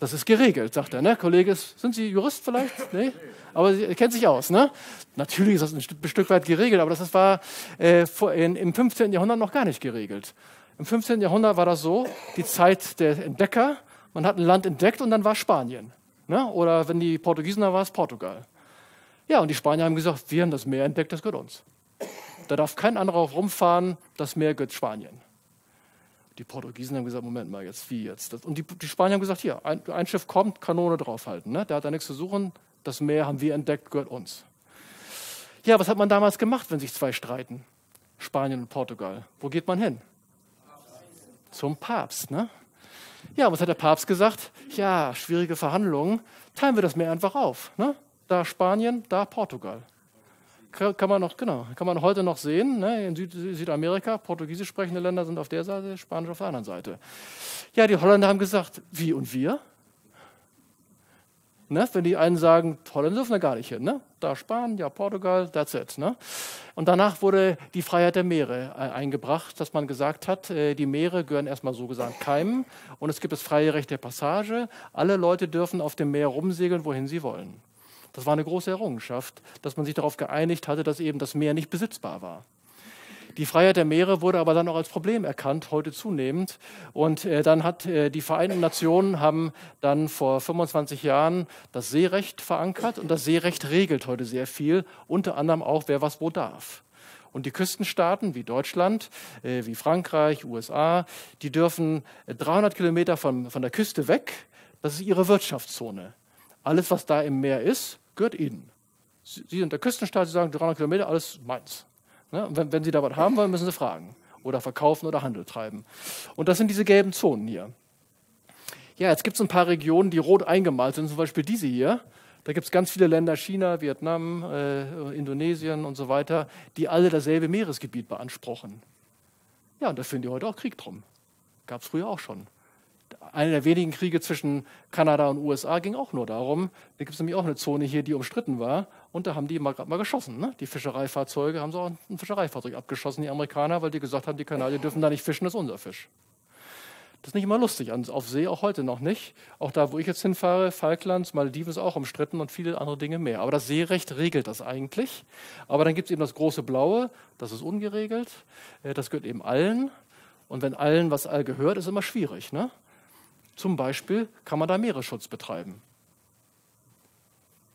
Das ist geregelt, sagt er. Ne? Kollege, sind Sie Jurist vielleicht? Nee? Aber Sie kennt sich aus. Ne? Natürlich ist das ein Stück weit geregelt, aber das war äh, in, im 15. Jahrhundert noch gar nicht geregelt. Im 15. Jahrhundert war das so, die Zeit der Entdecker. Man hat ein Land entdeckt und dann war Spanien. Ne? Oder wenn die Portugiesen da waren, es Portugal. Ja, und die Spanier haben gesagt, wir haben das Meer entdeckt, das gehört uns. Da darf kein anderer rumfahren, das Meer gehört Spanien. Die Portugiesen haben gesagt, Moment mal, jetzt wie jetzt? Und die, die Spanier haben gesagt, hier, ein, ein, Schiff kommt, Kanone draufhalten. Ne? Der hat da nichts zu suchen, das Meer haben wir entdeckt, gehört uns. Ja, was hat man damals gemacht, wenn sich zwei streiten? Spanien und Portugal. Wo geht man hin? Zum Papst. Ne? Ja, was hat der Papst gesagt? Ja, schwierige Verhandlungen. Teilen wir das Meer einfach auf. Ne? Da Spanien, da Portugal. Kann man noch, genau, kann man heute noch sehen. Ne? In Süd Südamerika, portugiesisch sprechende Länder sind auf der Seite, Spanisch auf der anderen Seite. Ja, die Holländer haben gesagt, wie und wir? Ne? Wenn die einen sagen, Holland dürfen wir gar nicht hin. Ne? Da Spanien, ja Portugal, that's it. Ne? Und danach wurde die Freiheit der Meere äh, eingebracht, dass man gesagt hat, äh, die Meere gehören erstmal so gesagt keimen und es gibt das freie Recht der Passage. Alle Leute dürfen auf dem Meer rumsegeln, wohin sie wollen. Das war eine große Errungenschaft, dass man sich darauf geeinigt hatte, dass eben das Meer nicht besitzbar war. Die Freiheit der Meere wurde aber dann auch als Problem erkannt, heute zunehmend. Und äh, dann hat äh, die Vereinten Nationen haben dann vor 25 Jahren das Seerecht verankert und das Seerecht regelt heute sehr viel, unter anderem auch, wer was wo darf. Und die Küstenstaaten wie Deutschland, äh, wie Frankreich, USA, die dürfen 300 Kilometer von, von der Küste weg. Das ist ihre Wirtschaftszone. Alles, was da im Meer ist, gehört ihnen. Sie sind der Küstenstaat, Sie sagen 300 Kilometer, alles meins. Ne? Wenn, wenn, Sie da was haben wollen, müssen Sie fragen oder verkaufen oder Handel treiben. Und das sind diese gelben Zonen hier. Ja, jetzt gibt es ein paar Regionen, die rot eingemalt sind, zum Beispiel diese hier. Da gibt es ganz viele Länder, China, Vietnam, äh, Indonesien und so weiter, die alle dasselbe Meeresgebiet beanspruchen. Ja, und da führen die heute auch Krieg drum. Gab es früher auch schon. Einer der wenigen Kriege zwischen Kanada und USA ging auch nur darum. Da gibt es nämlich auch eine Zone hier, die umstritten war. Und da haben die mal, mal geschossen. Ne? Die Fischereifahrzeuge haben so ein Fischereifahrzeug abgeschossen, die Amerikaner, weil die gesagt haben, die Kanadier dürfen da nicht fischen, das ist unser Fisch. Das ist nicht immer lustig, auf See auch heute noch nicht. Auch da, wo ich jetzt hinfahre, Falklands, Maldiven ist auch umstritten und viele andere Dinge mehr. Aber das Seerecht regelt das eigentlich. Aber dann gibt es eben das große Blaue, das ist ungeregelt, äh, das gehört eben allen. Und wenn allen was all gehört, ist immer schwierig. Ne? Zum Beispiel kann man da Meeresschutz betreiben.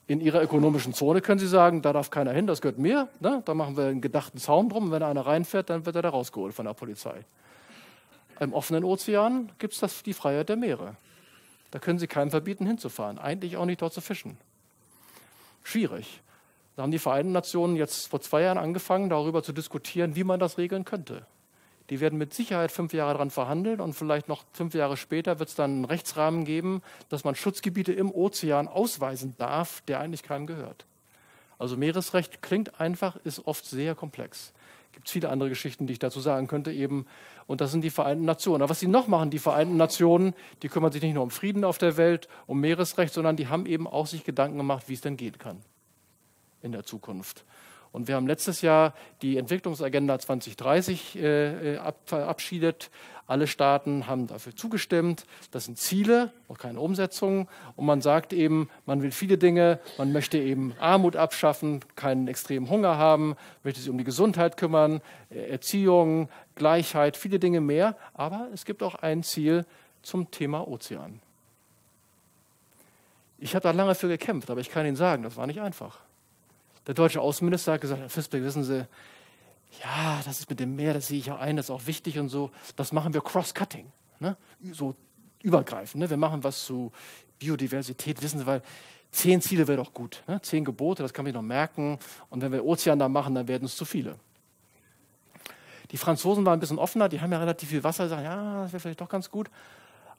In Ihrer ökonomischen Zone können Sie sagen, da darf keiner hin, das gehört mir. Ne? Da machen wir einen gedachten Zaun drum. Und wenn einer reinfährt, dann wird er da rausgeholt von der Polizei. Im offenen Ozean gibt es die Freiheit der Meere. Da können Sie keinem verbieten, hinzufahren. Eigentlich auch nicht dort zu fischen. Schwierig. Da haben die Vereinten Nationen jetzt vor zwei Jahren angefangen, darüber zu diskutieren, wie man das regeln könnte. Die werden mit Sicherheit fünf Jahre daran verhandeln und vielleicht noch fünf Jahre später wird es dann einen Rechtsrahmen geben, dass man Schutzgebiete im Ozean ausweisen darf, der eigentlich keinem gehört. Also Meeresrecht klingt einfach, ist oft sehr komplex. Es gibt viele andere Geschichten, die ich dazu sagen könnte eben. Und das sind die Vereinten Nationen. Aber was sie noch machen, die Vereinten Nationen, die kümmern sich nicht nur um Frieden auf der Welt, um Meeresrecht, sondern die haben eben auch sich Gedanken gemacht, wie es denn gehen kann in der Zukunft. Und wir haben letztes Jahr die Entwicklungsagenda 2030 äh, äh verabschiedet. Alle Staaten haben dafür zugestimmt. Das sind Ziele, noch keine Umsetzung. Und man sagt eben, man will viele Dinge. Man möchte eben Armut abschaffen, keinen extremen Hunger haben, möchte sich um die Gesundheit kümmern, äh, Erziehung, Gleichheit, viele Dinge mehr. Aber es gibt auch ein Ziel zum Thema Ozean. Ich habe da lange für gekämpft, aber ich kann Ihnen sagen, das war nicht einfach. Der deutsche Außenminister hat gesagt, Herr Fisbeck, wissen Sie, ja, das ist mit dem Meer, das sehe ich auch ein, das ist auch wichtig und so. Das machen wir cross-cutting, ne? so übergreifend. Ne? Wir machen was zu Biodiversität, wissen Sie, weil zehn Ziele wäre doch gut. Ne? Zehn Gebote, das kann man noch merken. Und wenn wir Ozean da machen, dann werden es zu viele. Die Franzosen waren ein bisschen offener, die haben ja relativ viel Wasser, sagen, ja, das wäre vielleicht doch ganz gut.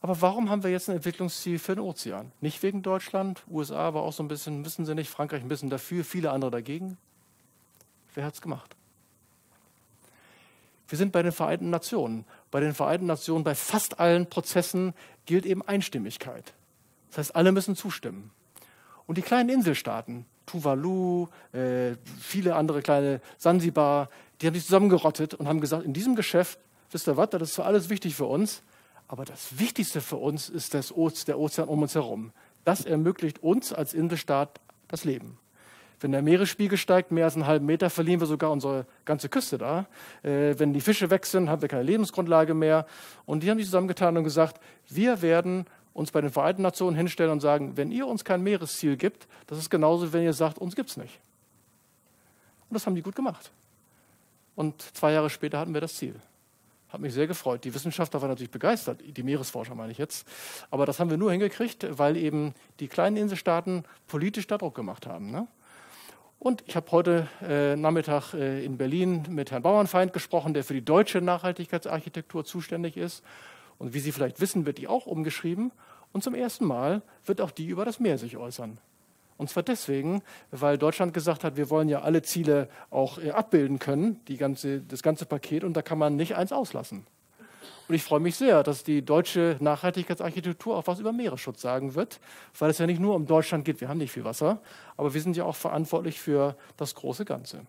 Aber warum haben wir jetzt ein Entwicklungsziel für den Ozean? Nicht wegen Deutschland, USA war auch so ein bisschen, wissen Sie nicht, Frankreich ein bisschen dafür, viele andere dagegen. Wer hat es gemacht? Wir sind bei den Vereinten Nationen. Bei den Vereinten Nationen, bei fast allen Prozessen gilt eben Einstimmigkeit. Das heißt, alle müssen zustimmen. Und die kleinen Inselstaaten, Tuvalu, äh, viele andere kleine, Sansibar, die haben sich zusammengerottet und haben gesagt, in diesem Geschäft, wisst ihr was, das ist zwar alles wichtig für uns, aber das Wichtigste für uns ist das Oze der Ozean um uns herum. Das ermöglicht uns als Inselstaat das Leben. Wenn der Meeresspiegel steigt, mehr als einen halben Meter, verlieren wir sogar unsere ganze Küste da. Äh, wenn die Fische weg sind, haben wir keine Lebensgrundlage mehr. Und die haben sich zusammengetan und gesagt, wir werden uns bei den Vereinten Nationen hinstellen und sagen, wenn ihr uns kein Meeresziel gibt, das ist genauso, wenn ihr sagt, uns gibt es nicht. Und das haben die gut gemacht. Und zwei Jahre später hatten wir das Ziel. Hat mich sehr gefreut. Die Wissenschaftler waren natürlich begeistert, die Meeresforscher meine ich jetzt. Aber das haben wir nur hingekriegt, weil eben die kleinen Inselstaaten politisch da Druck gemacht haben. Ne? Und ich habe heute äh, Nachmittag äh, in Berlin mit Herrn Bauernfeind gesprochen, der für die deutsche Nachhaltigkeitsarchitektur zuständig ist. Und wie Sie vielleicht wissen, wird die auch umgeschrieben. Und zum ersten Mal wird auch die über das Meer sich äußern. Und zwar deswegen, weil Deutschland gesagt hat, wir wollen ja alle Ziele auch äh, abbilden können, ganze, das ganze Paket, und da kann man nicht eins auslassen. Und ich freue mich sehr, dass die deutsche Nachhaltigkeitsarchitektur auch was über Meeresschutz sagen wird, weil es ja nicht nur um Deutschland geht, wir haben nicht viel Wasser, aber wir sind ja auch verantwortlich für das große Ganze.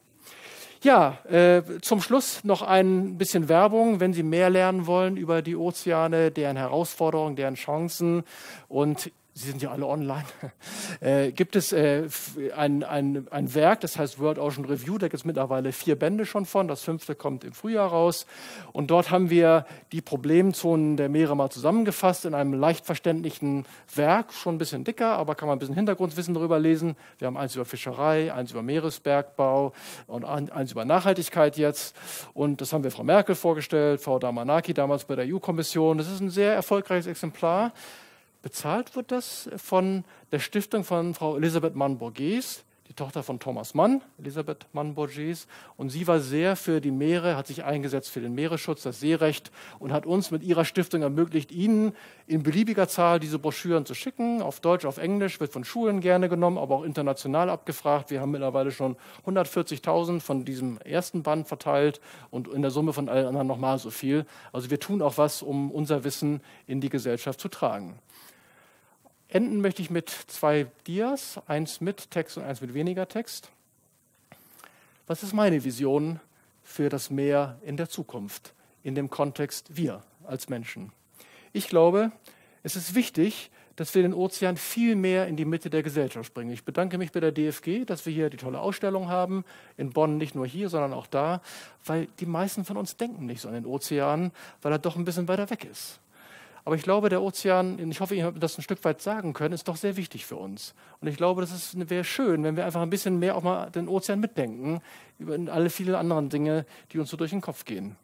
Ja, äh, zum Schluss noch ein bisschen Werbung, wenn Sie mehr lernen wollen über die Ozeane, deren Herausforderungen, deren Chancen und Sie sind ja alle online, äh, gibt es äh, ein, ein, ein Werk, das heißt World Ocean Review. Da gibt es mittlerweile vier Bände schon von. Das fünfte kommt im Frühjahr raus. Und dort haben wir die Problemzonen der Meere mal zusammengefasst in einem leicht verständlichen Werk. Schon ein bisschen dicker, aber kann man ein bisschen Hintergrundwissen darüber lesen. Wir haben eins über Fischerei, eins über Meeresbergbau und eins über Nachhaltigkeit jetzt. Und das haben wir Frau Merkel vorgestellt, Frau Damanaki damals bei der EU-Kommission. Das ist ein sehr erfolgreiches Exemplar. Bezahlt wird das von der Stiftung von Frau Elisabeth Mann-Borges, die Tochter von Thomas Mann, Elisabeth Mann-Borges. Und sie war sehr für die Meere, hat sich eingesetzt für den Meeresschutz, das Seerecht und hat uns mit ihrer Stiftung ermöglicht, Ihnen in beliebiger Zahl diese Broschüren zu schicken. Auf Deutsch, auf Englisch, wird von Schulen gerne genommen, aber auch international abgefragt. Wir haben mittlerweile schon 140.000 von diesem ersten Band verteilt und in der Summe von allen anderen nochmal so viel. Also wir tun auch was, um unser Wissen in die Gesellschaft zu tragen. Enden möchte ich mit zwei Dias, eins mit Text und eins mit weniger Text. Was ist meine Vision für das Meer in der Zukunft, in dem Kontext wir als Menschen? Ich glaube, es ist wichtig, dass wir den Ozean viel mehr in die Mitte der Gesellschaft bringen. Ich bedanke mich bei der DFG, dass wir hier die tolle Ausstellung haben, in Bonn nicht nur hier, sondern auch da, weil die meisten von uns denken nicht so an den Ozean, weil er doch ein bisschen weiter weg ist. Aber ich glaube, der Ozean, ich hoffe, ihr habt das ein Stück weit sagen können, ist doch sehr wichtig für uns. Und ich glaube, das wäre schön, wenn wir einfach ein bisschen mehr auch mal den Ozean mitdenken, über alle vielen anderen Dinge, die uns so durch den Kopf gehen.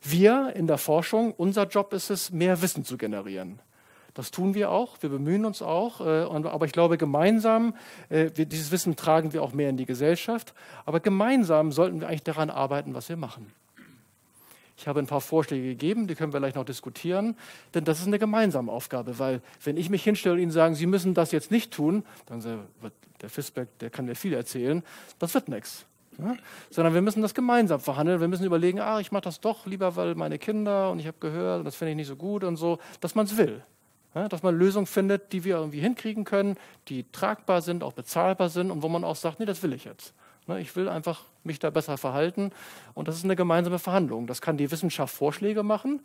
Wir in der Forschung, unser Job ist es, mehr Wissen zu generieren. Das tun wir auch, wir bemühen uns auch, äh, aber ich glaube, gemeinsam, äh, dieses Wissen tragen wir auch mehr in die Gesellschaft, aber gemeinsam sollten wir eigentlich daran arbeiten, was wir machen. Ich habe ein paar Vorschläge gegeben, die können wir gleich noch diskutieren, denn das ist eine gemeinsame Aufgabe, weil wenn ich mich hinstelle und Ihnen sage, Sie müssen das jetzt nicht tun, dann sagt der Fisbeck, der kann mir viel erzählen, das wird nichts. Ja? Sondern wir müssen das gemeinsam verhandeln. Wir müssen überlegen, ah, ich mache das doch lieber, weil meine Kinder und ich habe gehört, das finde ich nicht so gut und so, dass man es will. Ja? dass man Lösungen findet, die wir irgendwie hinkriegen können, die tragbar sind, auch bezahlbar sind und wo man auch sagt, nee, das will ich jetzt. Ne, ich will einfach mich da besser verhalten. Und das ist eine gemeinsame Verhandlung. Das kann die Wissenschaft Vorschläge machen,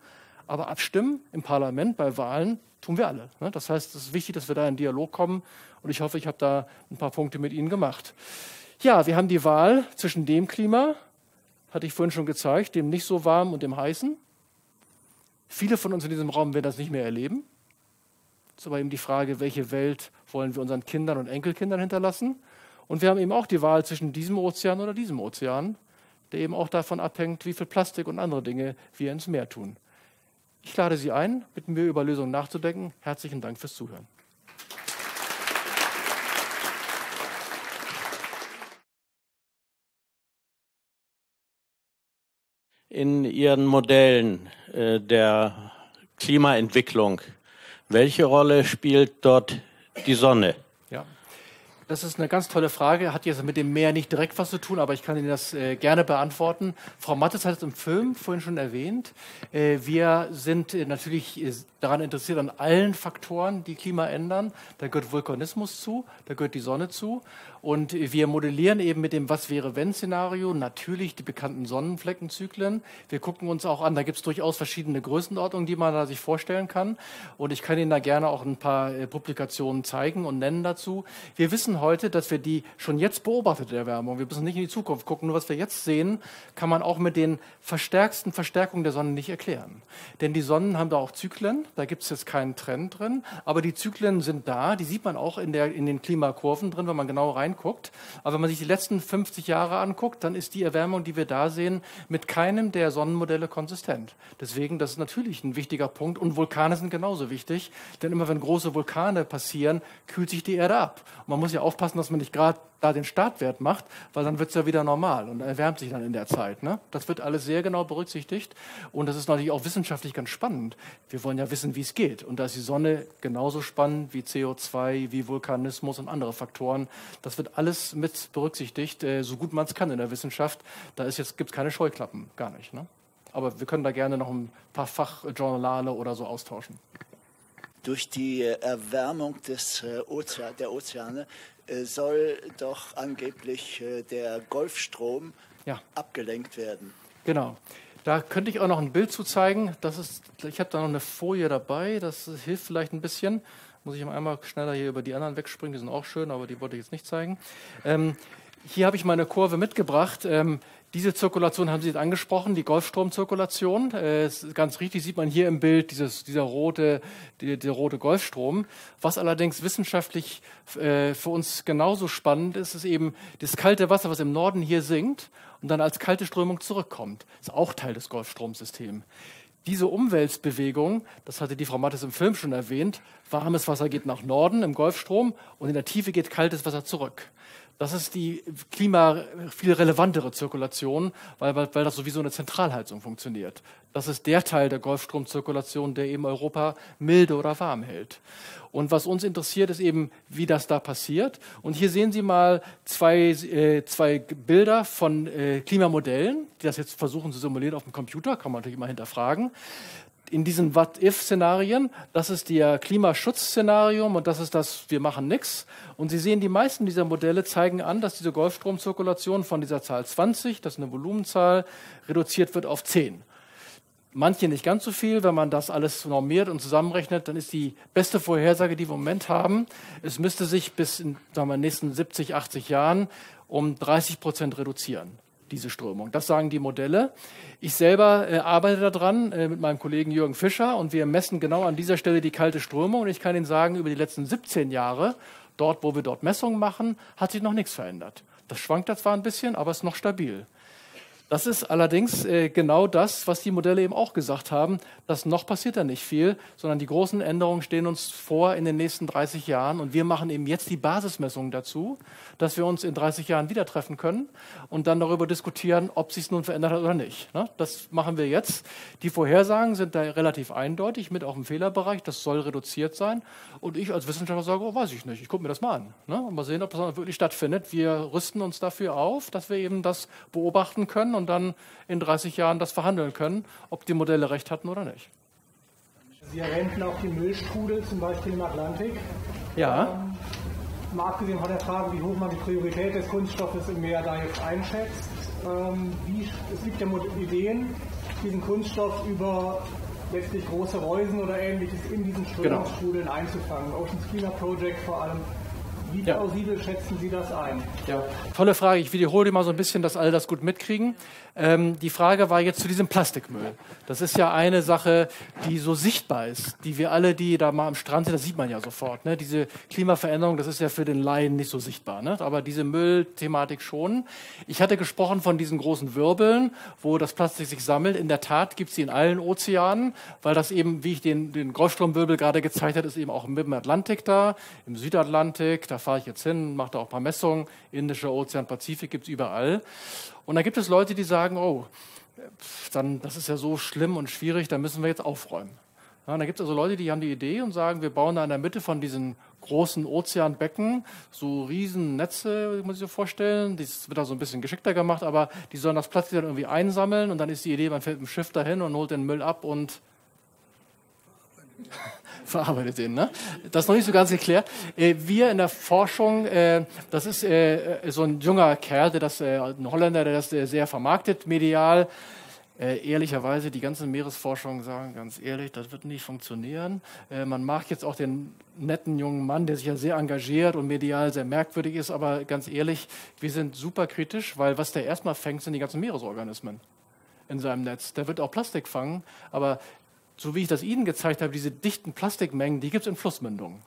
aber abstimmen im Parlament bei Wahlen tun wir alle. Ne. Das heißt, es ist wichtig, dass wir da in Dialog kommen. Und ich hoffe, ich habe da ein paar Punkte mit Ihnen gemacht. Ja, wir haben die Wahl zwischen dem Klima, hatte ich vorhin schon gezeigt, dem nicht so warm und dem heißen. Viele von uns in diesem Raum werden das nicht mehr erleben. Es ist aber eben die Frage, welche Welt wollen wir unseren Kindern und Enkelkindern hinterlassen? Und wir haben eben auch die Wahl zwischen diesem Ozean oder diesem Ozean, der eben auch davon abhängt, wie viel Plastik und andere Dinge wir ins Meer tun. Ich lade Sie ein, mit mir über Lösungen nachzudenken. Herzlichen Dank fürs Zuhören. In Ihren Modellen äh, der Klimaentwicklung, welche Rolle spielt dort die Sonne? Das ist eine ganz tolle Frage. Hat jetzt mit dem Meer nicht direkt was zu tun, aber ich kann Ihnen das äh, gerne beantworten. Frau Mattes hat es im Film vorhin schon erwähnt. Äh, wir sind äh, natürlich äh, daran interessiert an allen Faktoren, die Klima ändern. Da gehört Vulkanismus zu, da gehört die Sonne zu. Und wir modellieren eben mit dem Was wäre wenn Szenario natürlich die bekannten Sonnenfleckenzyklen. Wir gucken uns auch an, da gibt es durchaus verschiedene Größenordnungen, die man da sich vorstellen kann. Und ich kann Ihnen da gerne auch ein paar äh, Publikationen zeigen und nennen dazu. Wir wissen heute, dass wir die schon jetzt beobachtete Erwärmung, wir müssen nicht in die Zukunft gucken, nur was wir jetzt sehen, kann man auch mit den verstärksten Verstärkungen der Sonne nicht erklären. Denn die Sonnen haben da auch Zyklen, da gibt es jetzt keinen Trend drin, aber die Zyklen sind da, die sieht man auch in, der, in den Klimakurven drin, wenn man genau reinguckt. Aber wenn man sich die letzten 50 Jahre anguckt, dann ist die Erwärmung, die wir da sehen, mit keinem der Sonnenmodelle konsistent. Deswegen, das ist natürlich ein wichtiger Punkt und Vulkane sind genauso wichtig, denn immer wenn große Vulkane passieren, kühlt sich die Erde ab. Man muss ja aufpassen, dass man nicht gerade da den Startwert macht, weil dann wird es ja wieder normal und erwärmt sich dann in der Zeit. Ne? Das wird alles sehr genau berücksichtigt und das ist natürlich auch wissenschaftlich ganz spannend. Wir wollen ja wissen, wie es geht und da ist die Sonne genauso spannend wie CO2, wie Vulkanismus und andere Faktoren. Das wird alles mit berücksichtigt, äh, so gut man es kann in der Wissenschaft. Da jetzt gibt's keine Scheuklappen, gar nicht. Ne? Aber wir können da gerne noch ein paar Fachjournale oder so austauschen durch die Erwärmung des, äh, Ozean, der Ozeane äh, soll doch angeblich äh, der Golfstrom ja. abgelenkt werden. Genau. Da könnte ich auch noch ein Bild zu zeigen. Das ist, ich habe da noch eine Folie dabei, das hilft vielleicht ein bisschen. Muss ich einmal schneller hier über die anderen wegspringen, die sind auch schön, aber die wollte ich jetzt nicht zeigen. Ähm, hier habe ich meine Kurve mitgebracht. Ähm, diese Zirkulation haben Sie jetzt angesprochen, die Golfstromzirkulation. Äh, ganz richtig sieht man hier im Bild dieses, dieser rote, die, der rote Golfstrom. Was allerdings wissenschaftlich äh, für uns genauso spannend ist, ist eben das kalte Wasser, was im Norden hier sinkt und dann als kalte Strömung zurückkommt. Ist auch Teil des Golfstromsystems. Diese Umweltbewegung, das hatte die Frau Mattes im Film schon erwähnt, warmes Wasser geht nach Norden im Golfstrom und in der Tiefe geht kaltes Wasser zurück. Das ist die klima viel relevantere Zirkulation, weil, weil, weil das sowieso eine Zentralheizung funktioniert. Das ist der Teil der Golfstromzirkulation, der eben Europa milde oder warm hält. Und was uns interessiert, ist eben, wie das da passiert. Und hier sehen Sie mal zwei, äh, zwei Bilder von äh, Klimamodellen, die das jetzt versuchen zu simulieren auf dem Computer, kann man natürlich immer hinterfragen in diesen What-If-Szenarien, das ist der Klimaschutzszenarium und das ist das Wir machen nichts. Und Sie sehen, die meisten dieser Modelle zeigen an, dass diese Golfstromzirkulation von dieser Zahl 20, das ist eine Volumenzahl, reduziert wird auf 10. Manche nicht ganz so viel. Wenn man das alles normiert und zusammenrechnet, dann ist die beste Vorhersage, die wir im Moment haben, es müsste sich bis in sagen wir, nächsten 70, 80 Jahren um 30 Prozent reduzieren diese Strömung. Das sagen die Modelle. Ich selber äh, arbeite daran äh, mit meinem Kollegen Jürgen Fischer und wir messen genau an dieser Stelle die kalte Strömung. Und ich kann Ihnen sagen, über die letzten 17 Jahre, dort, wo wir dort Messungen machen, hat sich noch nichts verändert. Das schwankt da zwar ein bisschen, aber es ist noch stabil. Das ist allerdings äh, genau das, was die Modelle eben auch gesagt haben, dass noch passiert da nicht viel, sondern die großen Änderungen stehen uns vor in den nächsten 30 Jahren und wir machen eben jetzt die Basismessungen dazu, dass wir uns in 30 Jahren wieder treffen können und dann darüber diskutieren, ob sich es nun verändert hat oder nicht. Ne? Das machen wir jetzt. Die Vorhersagen sind da relativ eindeutig mit auch im Fehlerbereich, das soll reduziert sein und ich als Wissenschaftler sage, oh, weiß ich nicht, ich gucke mir das mal an ne? und mal sehen, ob das wirklich stattfindet. Wir rüsten uns dafür auf, dass wir eben das beobachten können und dann in 30 Jahren das verhandeln können, ob die Modelle recht hatten oder nicht. Sie erwähnten auch die Müllstrudel, zum Beispiel im Atlantik. Ja. Ähm, mal abgesehen von der Frage, wie hoch man die Priorität des Kunststoffes im Meer da jetzt einschätzt, ähm, wie, es gibt ja Ideen, diesen Kunststoff über letztlich große Reusen oder ähnliches in diesen genau. Strömungsstrudeln genau. einzufangen. Oceans Cleanup Project vor allem wie plausibel ja. schätzen Sie das ein? Ja, tolle Frage. Ich wiederhole mal so ein bisschen, dass alle das gut mitkriegen. Ähm, die Frage war jetzt zu diesem Plastikmüll. Das ist ja eine Sache, die so sichtbar ist, die wir alle, die da mal am Strand sind, das sieht man ja sofort. Ne? Diese Klimaveränderung, das ist ja für den Laien nicht so sichtbar. Ne? Aber diese Müllthematik schon. Ich hatte gesprochen von diesen großen Wirbeln, wo das Plastik sich sammelt. In der Tat gibt es sie in allen Ozeanen, weil das eben, wie ich den, den Golfstromwirbel gerade gezeigt habe, ist eben auch im Atlantik da, im Südatlantik. Da fahre ich jetzt hin, mache da auch ein paar Messungen. Indischer Ozean, Pazifik gibt es überall. Und da gibt es Leute, die sagen, oh, dann, das ist ja so schlimm und schwierig, da müssen wir jetzt aufräumen. Ja, da gibt es also Leute, die haben die Idee und sagen, wir bauen da in der Mitte von diesen großen Ozeanbecken so riesen Netze, muss ich sich vorstellen. Das wird da so ein bisschen geschickter gemacht, aber die sollen das Plastik dann irgendwie einsammeln und dann ist die Idee, man fährt mit dem Schiff dahin und holt den Müll ab und verarbeitet den. Ne? Das ist noch nicht so ganz geklärt. Äh, wir in der Forschung, äh, das ist äh, so ein junger Kerl, der das, ein Holländer, der das sehr vermarktet medial. ehrlicherweise, die ganzen Meeresforschungen sagen ganz ehrlich, das wird nicht funktionieren. man mag jetzt auch den netten jungen Mann, der sich ja sehr engagiert und medial sehr merkwürdig ist, aber ganz ehrlich, wir sind super kritisch, weil was der erstmal fängt, sind die ganzen Meeresorganismen in seinem Netz. Der wird auch Plastik fangen, aber so wie ich das Ihnen gezeigt habe, diese dichten Plastikmengen, die gibt es in Flussmündungen.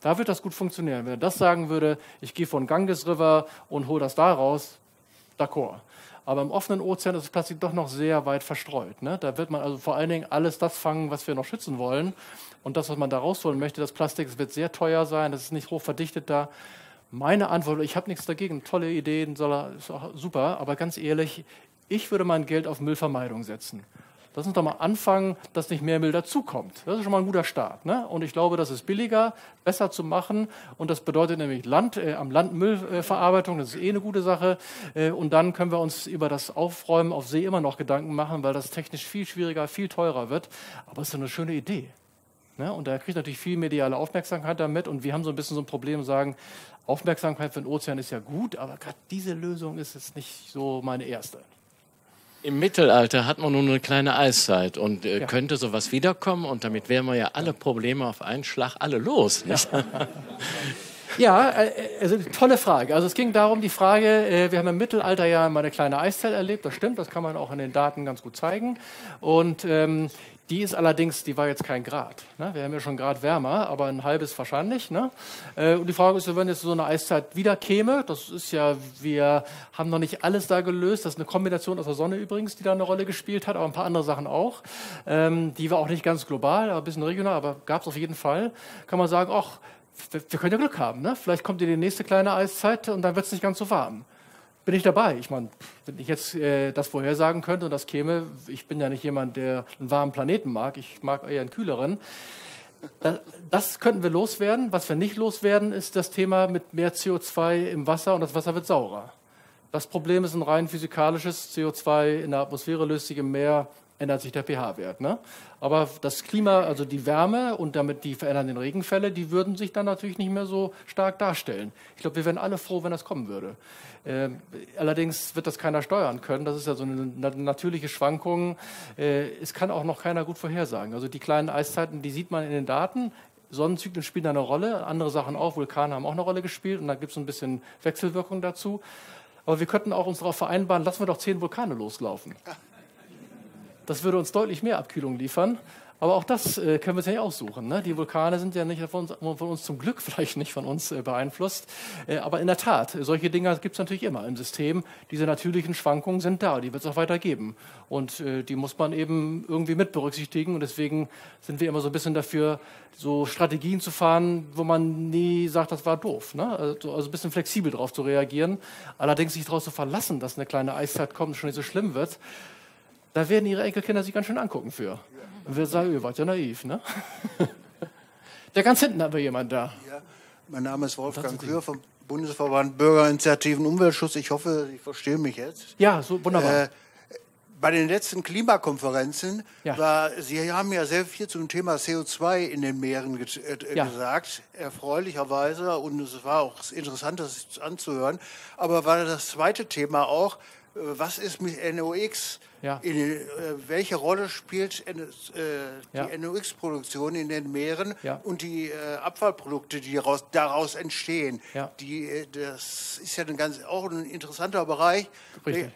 Da wird das gut funktionieren. Wenn er das sagen würde, ich gehe von Ganges River und hole das da raus, d'accord. Aber im offenen Ozean ist das Plastik doch noch sehr weit verstreut. Ne? Da wird man also vor allen Dingen alles das fangen, was wir noch schützen wollen. Und das, was man da rausholen möchte, das Plastik, das wird sehr teuer sein, das ist nicht hoch verdichtet da. Meine Antwort, ich habe nichts dagegen, tolle Ideen, ist auch super, aber ganz ehrlich, ich würde mein Geld auf Müllvermeidung setzen. Lass uns doch mal anfangen, dass nicht mehr Müll dazukommt. Das ist schon mal ein guter Start. Ne? Und ich glaube, das ist billiger, besser zu machen. Und das bedeutet nämlich Land, äh, am Land Müllverarbeitung. Das ist eh eine gute Sache. Äh, und dann können wir uns über das Aufräumen auf See immer noch Gedanken machen, weil das technisch viel schwieriger, viel teurer wird. Aber es ist eine schöne Idee. Ne? Und da kriegt natürlich viel mediale Aufmerksamkeit damit. Und wir haben so ein bisschen so ein Problem, sagen, Aufmerksamkeit für den Ozean ist ja gut, aber gerade diese Lösung ist jetzt nicht so meine erste. Im Mittelalter hat man nur eine kleine Eiszeit und äh, ja. könnte sowas wiederkommen und damit wären wir ja alle Probleme auf einen Schlag alle los. Nicht? Ja. Ja, äh, also tolle Frage. Also es ging darum, die Frage, äh, wir haben im Mittelalter ja mal eine kleine Eiszeit erlebt, das stimmt, das kann man auch in den Daten ganz gut zeigen. Und ähm, die ist allerdings, die war jetzt kein Grad. Ne? Wir haben ja schon Grad wärmer, aber ein halbes wahrscheinlich. Ne? Äh, und die Frage ist, wenn jetzt so eine Eiszeit wieder käme, das ist ja, wir haben noch nicht alles da gelöst. Das ist eine Kombination aus der Sonne übrigens, die da eine Rolle gespielt hat, aber ein paar andere Sachen auch. Ähm, die war auch nicht ganz global, aber ein bisschen regional, aber gab es auf jeden Fall. Kann man sagen, ach, wir können ja Glück haben. Ne? Vielleicht kommt die nächste kleine Eiszeit und dann wird es nicht ganz so warm. Bin ich dabei. Ich meine, wenn ich jetzt äh, das vorhersagen könnte und das käme, ich bin ja nicht jemand, der einen warmen Planeten mag, ich mag eher einen kühleren. Das, das könnten wir loswerden. Was wir nicht loswerden, ist das Thema mit mehr CO2 im Wasser und das Wasser wird saurer. Das Problem ist ein rein physikalisches. CO2 in der Atmosphäre löst sich im Meer ändert sich der pH-Wert. Ne? Aber das Klima, also die Wärme und damit die verändernden Regenfälle, die würden sich dann natürlich nicht mehr so stark darstellen. Ich glaube, wir wären alle froh, wenn das kommen würde. Äh, allerdings wird das keiner steuern können. Das ist ja so eine natürliche Schwankung. Äh, es kann auch noch keiner gut vorhersagen. Also die kleinen Eiszeiten, die sieht man in den Daten. Sonnenzyklen spielen da eine Rolle, andere Sachen auch, Vulkane haben auch eine Rolle gespielt und da gibt es ein bisschen Wechselwirkung dazu. Aber wir könnten auch uns darauf vereinbaren, lassen wir doch zehn Vulkane loslaufen. Das würde uns deutlich mehr Abkühlung liefern. Aber auch das äh, können wir uns ja nicht aussuchen. Ne? Die Vulkane sind ja nicht von uns, von uns, zum Glück vielleicht nicht von uns äh, beeinflusst. Äh, aber in der Tat, solche Dinge gibt es natürlich immer im System. Diese natürlichen Schwankungen sind da, die wird es auch weiter geben. Und äh, die muss man eben irgendwie mit berücksichtigen. Und deswegen sind wir immer so ein bisschen dafür, so Strategien zu fahren, wo man nie sagt, das war doof. Ne? Also, also ein bisschen flexibel darauf zu reagieren. Allerdings sich darauf zu verlassen, dass eine kleine Eiszeit kommt und schon nicht so schlimm wird da werden ihre Enkelkinder sich ganz schön angucken für. Und wir sagen, ihr wart ja naiv, ne? Der ganz hinten haben wir jemanden da. Ja, mein Name ist Wolfgang Kür vom Bundesverband Bürgerinitiativen Umweltschutz. Ich hoffe, Sie verstehen mich jetzt. Ja, so wunderbar. Äh, bei den letzten Klimakonferenzen ja. war, Sie haben ja sehr viel zum Thema CO2 in den Meeren ge äh, ja. gesagt, erfreulicherweise, und es war auch interessant, das anzuhören. Aber war das zweite Thema auch, was ist mit NOx? Ja. In, äh, welche Rolle spielt äh, die ja. NOx-Produktion in den Meeren ja. und die äh, Abfallprodukte, die daraus, daraus entstehen? Die, äh, das ist ja ein ganz, auch ein interessanter Bereich. Richtig.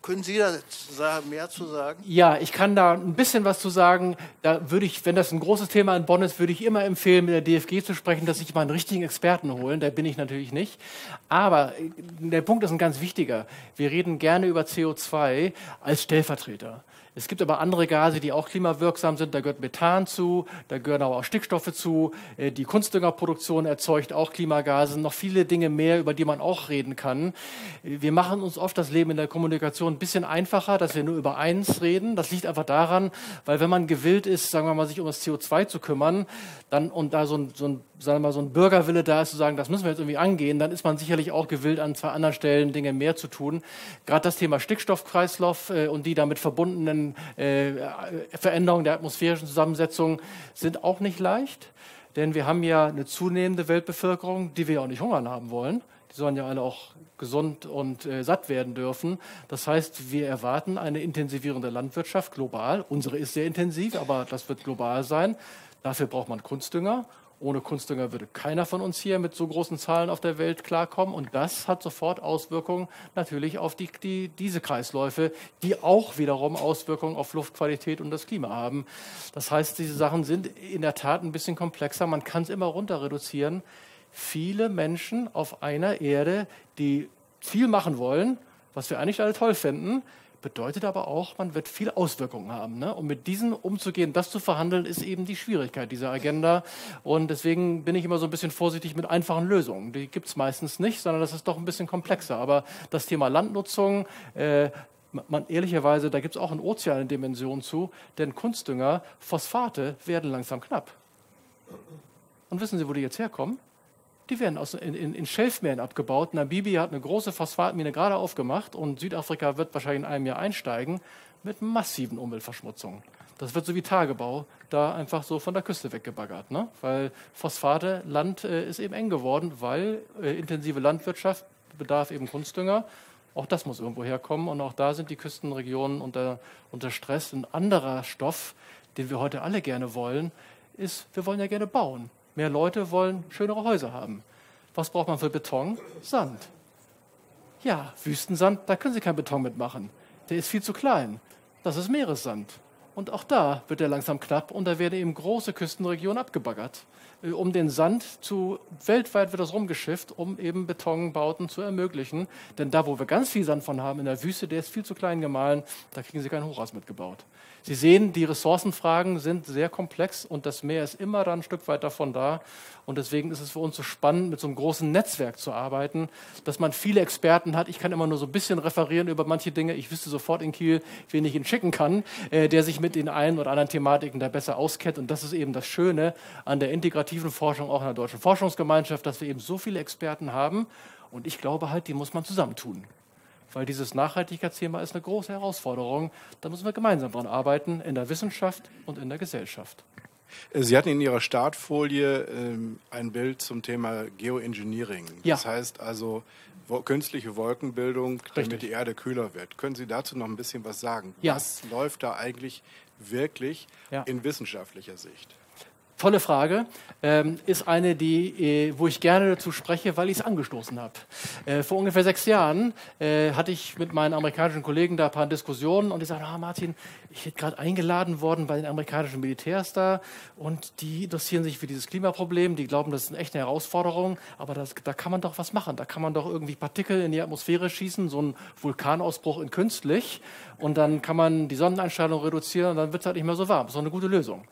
Können Sie da mehr zu sagen? Ja, ich kann da ein bisschen was zu sagen. Da würde ich, wenn das ein großes Thema in Bonn ist, würde ich immer empfehlen, mit der DFG zu sprechen, dass sich mal einen richtigen Experten holen. Da bin ich natürlich nicht. Aber äh, der Punkt ist ein ganz wichtiger. Wir reden gerne über CO2 als Stellvertreter. Es gibt aber andere Gase, die auch klimawirksam sind. Da gehört Methan zu, da gehören aber auch Stickstoffe zu. Äh, die Kunstdüngerproduktion erzeugt auch Klimagase. Noch viele Dinge mehr, über die man auch reden kann. Wir machen uns oft das Leben in der Kommunikation ein bisschen einfacher, dass wir nur über eins reden. Das liegt einfach daran, weil wenn man gewillt ist, sagen wir mal, sich um das CO2 zu kümmern, dann und da so ein, so ein, sagen wir mal, so ein Bürgerwille da ist, zu sagen, das müssen wir jetzt irgendwie angehen, dann ist man sicherlich auch gewillt, an zwei anderen Stellen Dinge mehr zu tun. Gerade das Thema Stickstoffkreislauf äh, und die damit verbundenen äh, Veränderungen der atmosphärischen Zusammensetzung sind auch nicht leicht, denn wir haben ja eine zunehmende Weltbevölkerung, die wir auch nicht hungern haben wollen. Die sollen ja alle auch gesund und äh, satt werden dürfen. Das heißt, wir erwarten eine intensivierende Landwirtschaft global. Unsere ist sehr intensiv, aber das wird global sein. Dafür braucht man Kunstdünger ohne Kunstdünger würde keiner von uns hier mit so großen Zahlen auf der Welt klarkommen. Und das hat sofort Auswirkungen natürlich auf die, die, diese Kreisläufe, die auch wiederum Auswirkungen auf Luftqualität und das Klima haben. Das heißt, diese Sachen sind in der Tat ein bisschen komplexer. Man kann es immer runter reduzieren. Viele Menschen auf einer Erde, die viel machen wollen, was wir eigentlich alle toll finden, bedeutet aber auch, man wird viele Auswirkungen haben. Ne? Und mit diesen umzugehen, das zu verhandeln, ist eben die Schwierigkeit dieser Agenda. Und deswegen bin ich immer so ein bisschen vorsichtig mit einfachen Lösungen. Die gibt es meistens nicht, sondern das ist doch ein bisschen komplexer. Aber das Thema Landnutzung, äh, man, ehrlicherweise, da gibt es auch eine Ozeandimension zu, denn Kunstdünger, Phosphate werden langsam knapp. Und wissen Sie, wo die jetzt herkommen? Die werden aus, in, in, in abgebaut. Namibia hat eine große Phosphatmine gerade aufgemacht und Südafrika wird wahrscheinlich in einem Jahr einsteigen mit massiven Umweltverschmutzungen. Das wird so wie Tagebau da einfach so von der Küste weggebaggert. Ne? Weil Phosphate, Land äh, ist eben eng geworden, weil äh, intensive Landwirtschaft bedarf eben Kunstdünger. Auch das muss irgendwo herkommen und auch da sind die Küstenregionen unter, unter Stress. Ein anderer Stoff, den wir heute alle gerne wollen, ist, wir wollen ja gerne bauen. Mehr Leute wollen schönere Häuser haben. Was braucht man für Beton? Sand. Ja, Wüstensand, da können Sie keinen Beton mitmachen. Der ist viel zu klein. Das ist Meeressand. Und auch da wird er langsam knapp und da werden eben große Küstenregionen abgebaggert. Äh, um den Sand zu, weltweit wird das rumgeschifft, um eben Betonbauten zu ermöglichen. Denn da, wo wir ganz viel Sand von haben, in der Wüste, der ist viel zu klein gemahlen, da kriegen Sie kein Hochhaus mitgebaut. Sie sehen, die Ressourcenfragen sind sehr komplex und das Meer ist immer dann ein Stück weit davon da. Und deswegen ist es für uns so spannend, mit so einem großen Netzwerk zu arbeiten, dass man viele Experten hat. Ich kann immer nur so ein bisschen referieren über manche Dinge. Ich wüsste sofort in Kiel, wen ich ihn schicken kann, äh, der sich mit den einen oder anderen Thematiken da besser auskennt. Und das ist eben das Schöne an der integrativen Forschung, auch in der Deutschen Forschungsgemeinschaft, dass wir eben so viele Experten haben. Und ich glaube halt, die muss man zusammentun weil dieses Nachhaltigkeitsthema ist eine große Herausforderung. Da müssen wir gemeinsam dran arbeiten, in der Wissenschaft und in der Gesellschaft. Sie hatten in Ihrer Startfolie ähm, ein Bild zum Thema Geoengineering. Ja. Das heißt also wo, künstliche Wolkenbildung, damit Richtig. die Erde kühler wird. Können Sie dazu noch ein bisschen was sagen? Ja. Was läuft da eigentlich wirklich ja. in wissenschaftlicher Sicht? Tolle Frage. Ähm, ist eine, die, äh, wo ich gerne dazu spreche, weil ich es angestoßen habe. Äh, vor ungefähr sechs Jahren äh, hatte ich mit meinen amerikanischen Kollegen da ein paar Diskussionen und die sagten, ah, Martin, ich bin gerade eingeladen worden bei den amerikanischen Militärs da und die interessieren sich für dieses Klimaproblem, die glauben, das ist eine echte Herausforderung, aber das, da kann man doch was machen. Da kann man doch irgendwie Partikel in die Atmosphäre schießen, so ein Vulkanausbruch in künstlich und dann kann man die Sonneneinstrahlung reduzieren und dann wird es halt nicht mehr so warm. Das ist doch eine gute Lösung.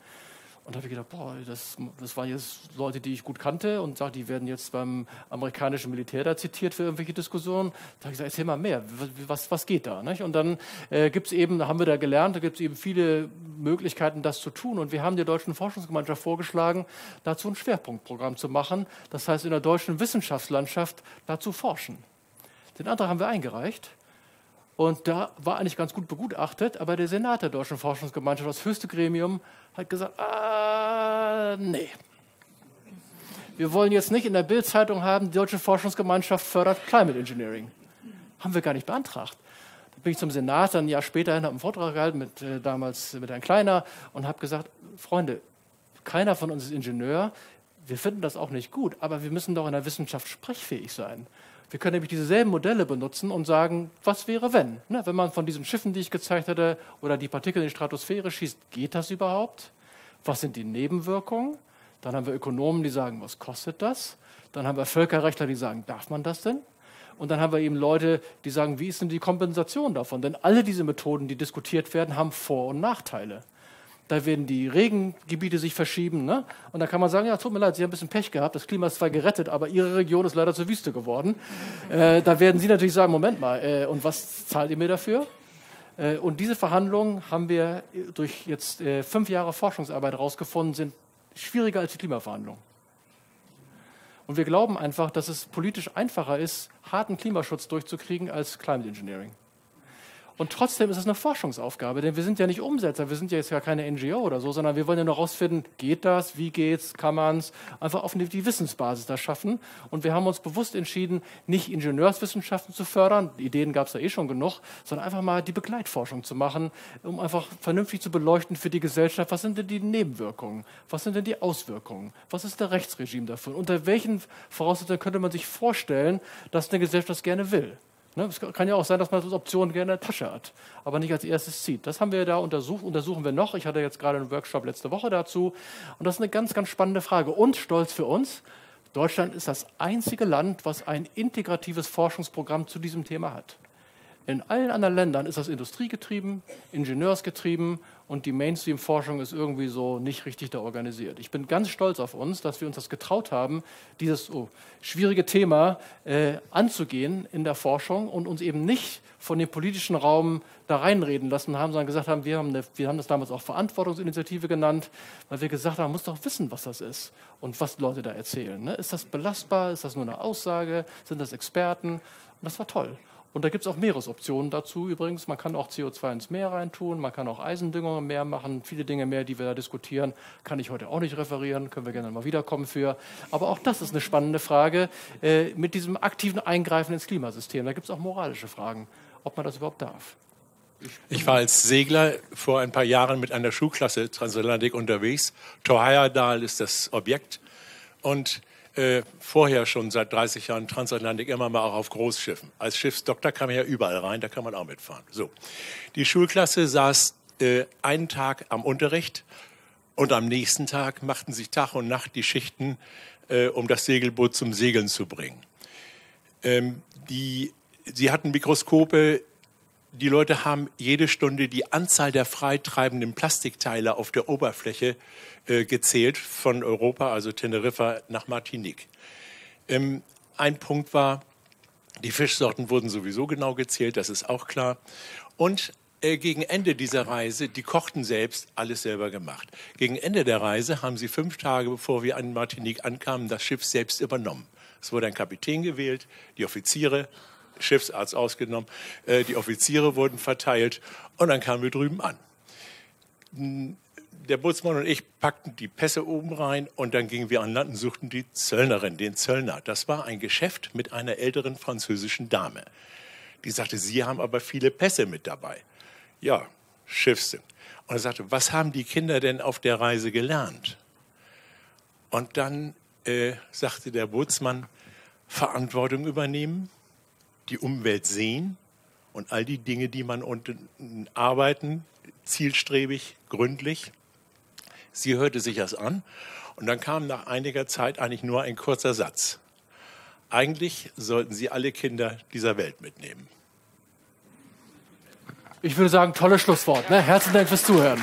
Und da habe ich gedacht, boah, das, das waren jetzt Leute, die ich gut kannte und sag, die werden jetzt beim amerikanischen Militär da zitiert für irgendwelche Diskussionen. Da habe ich gesagt, erzähl mal mehr, was, was geht da? Nicht? Und dann äh, gibt es eben, haben wir da gelernt, da gibt es eben viele Möglichkeiten, das zu tun. Und wir haben der Deutschen Forschungsgemeinschaft vorgeschlagen, dazu ein Schwerpunktprogramm zu machen. Das heißt, in der deutschen Wissenschaftslandschaft dazu forschen. Den Antrag haben wir eingereicht. Und da war eigentlich ganz gut begutachtet, aber der Senat der Deutschen Forschungsgemeinschaft, das höchste Gremium, hat gesagt, ah, nee. Wir wollen jetzt nicht in der Bildzeitung haben, die Deutsche Forschungsgemeinschaft fördert Climate Engineering. Haben wir gar nicht beantragt. Da bin ich zum Senat dann ein Jahr später hin, habe einen Vortrag gehalten mit äh, damals mit Herrn Kleiner und habe gesagt, Freunde, keiner von uns ist Ingenieur. Wir finden das auch nicht gut, aber wir müssen doch in der Wissenschaft sprechfähig sein. Wir können nämlich dieselben Modelle benutzen und sagen, was wäre wenn? Ne, wenn man von diesen Schiffen, die ich gezeigt hatte, oder die Partikel in die Stratosphäre schießt, geht das überhaupt? Was sind die Nebenwirkungen? Dann haben wir Ökonomen, die sagen, was kostet das? Dann haben wir Völkerrechtler, die sagen, darf man das denn? Und dann haben wir eben Leute, die sagen, wie ist denn die Kompensation davon? Denn alle diese Methoden, die diskutiert werden, haben Vor- und Nachteile da werden die Regengebiete sich verschieben. Ne? Und da kann man sagen, ja, tut mir leid, Sie haben ein bisschen Pech gehabt, das Klima ist zwar gerettet, aber Ihre Region ist leider zur Wüste geworden. Äh, da werden Sie natürlich sagen, Moment mal, äh, und was zahlt ihr mir dafür? Äh, und diese Verhandlungen haben wir durch jetzt äh, fünf Jahre Forschungsarbeit herausgefunden, sind schwieriger als die Klimaverhandlungen. Und wir glauben einfach, dass es politisch einfacher ist, harten Klimaschutz durchzukriegen als Climate Engineering. Und trotzdem ist es eine Forschungsaufgabe, denn wir sind ja nicht Umsetzer, wir sind ja jetzt ja keine NGO oder so, sondern wir wollen ja noch herausfinden, geht das, wie geht's, kann man es, einfach auf die Wissensbasis da schaffen. Und wir haben uns bewusst entschieden, nicht Ingenieurswissenschaften zu fördern, Ideen gab es da eh schon genug, sondern einfach mal die Begleitforschung zu machen, um einfach vernünftig zu beleuchten für die Gesellschaft, was sind denn die Nebenwirkungen, was sind denn die Auswirkungen, was ist der Rechtsregime davon, unter welchen Voraussetzungen könnte man sich vorstellen, dass eine Gesellschaft das gerne will. Ne, es kann ja auch sein, dass man das als Option gerne in der Tasche hat, aber nicht als erstes zieht. Das haben wir da untersucht, untersuchen wir noch. Ich hatte jetzt gerade einen Workshop letzte Woche dazu. Und das ist eine ganz, ganz spannende Frage. Und stolz für uns, Deutschland ist das einzige Land, was ein integratives Forschungsprogramm zu diesem Thema hat. In allen anderen Ländern ist das industriegetrieben, ingenieursgetrieben und die Mainstream-Forschung ist irgendwie so nicht richtig da organisiert. Ich bin ganz stolz auf uns, dass wir uns das getraut haben, dieses oh, schwierige Thema äh, anzugehen in der Forschung und uns eben nicht von dem politischen Raum da reinreden lassen haben, sondern gesagt haben, wir haben, eine, wir haben das damals auch Verantwortungsinitiative genannt, weil wir gesagt haben, man muss doch wissen, was das ist und was Leute da erzählen. Ne? Ist das belastbar? Ist das nur eine Aussage? Sind das Experten? Und das war toll. Und da gibt es auch Meeresoptionen dazu übrigens. Man kann auch CO2 ins Meer reintun, man kann auch Eisendüngung im Meer machen, viele Dinge mehr, die wir da diskutieren. Kann ich heute auch nicht referieren, können wir gerne mal wiederkommen für. Aber auch das ist eine spannende Frage äh, mit diesem aktiven Eingreifen ins Klimasystem. Da gibt es auch moralische Fragen, ob man das überhaupt darf. Ich war als Segler vor ein paar Jahren mit einer Schulklasse Transatlantik unterwegs. Tor Heyerdahl ist das Objekt. Und äh, vorher schon seit 30 Jahren Transatlantik immer mal auch auf Großschiffen. Als Schiffsdoktor kam man ja überall rein, da kann man auch mitfahren. So, die Schulklasse saß äh, einen Tag am Unterricht und am nächsten Tag machten sich Tag und Nacht die Schichten, äh, um das Segelboot zum Segeln zu bringen. Ähm, die, sie hatten Mikroskope, die Leute haben jede Stunde die Anzahl der freitreibenden Plastikteile auf der Oberfläche äh, gezählt von Europa, also Teneriffa nach Martinique. Ähm, ein Punkt war, die Fischsorten wurden sowieso genau gezählt, das ist auch klar. Und äh, gegen Ende dieser Reise, die kochten selbst, alles selber gemacht. Gegen Ende der Reise haben sie fünf Tage, bevor wir an Martinique ankamen, das Schiff selbst übernommen. Es wurde ein Kapitän gewählt, die Offiziere Schiffsarzt ausgenommen. Äh, die Offiziere wurden verteilt und dann kamen wir drüben an. Der Bootsmann und ich packten die Pässe oben rein und dann gingen wir an Land und suchten die Zöllnerin, den Zöllner. Das war ein Geschäft mit einer älteren französischen Dame. Die sagte, Sie haben aber viele Pässe mit dabei. Ja, Schiffssinn. Und er sagte, was haben die Kinder denn auf der Reise gelernt? Und dann äh, sagte der Bootsmann, Verantwortung übernehmen, die Umwelt sehen und all die Dinge, die man unten arbeiten, zielstrebig, gründlich. Sie hörte sich das an und dann kam nach einiger Zeit eigentlich nur ein kurzer Satz. Eigentlich sollten Sie alle Kinder dieser Welt mitnehmen. Ich würde sagen, tolles Schlusswort. Ne? Herzlichen Dank fürs Zuhören.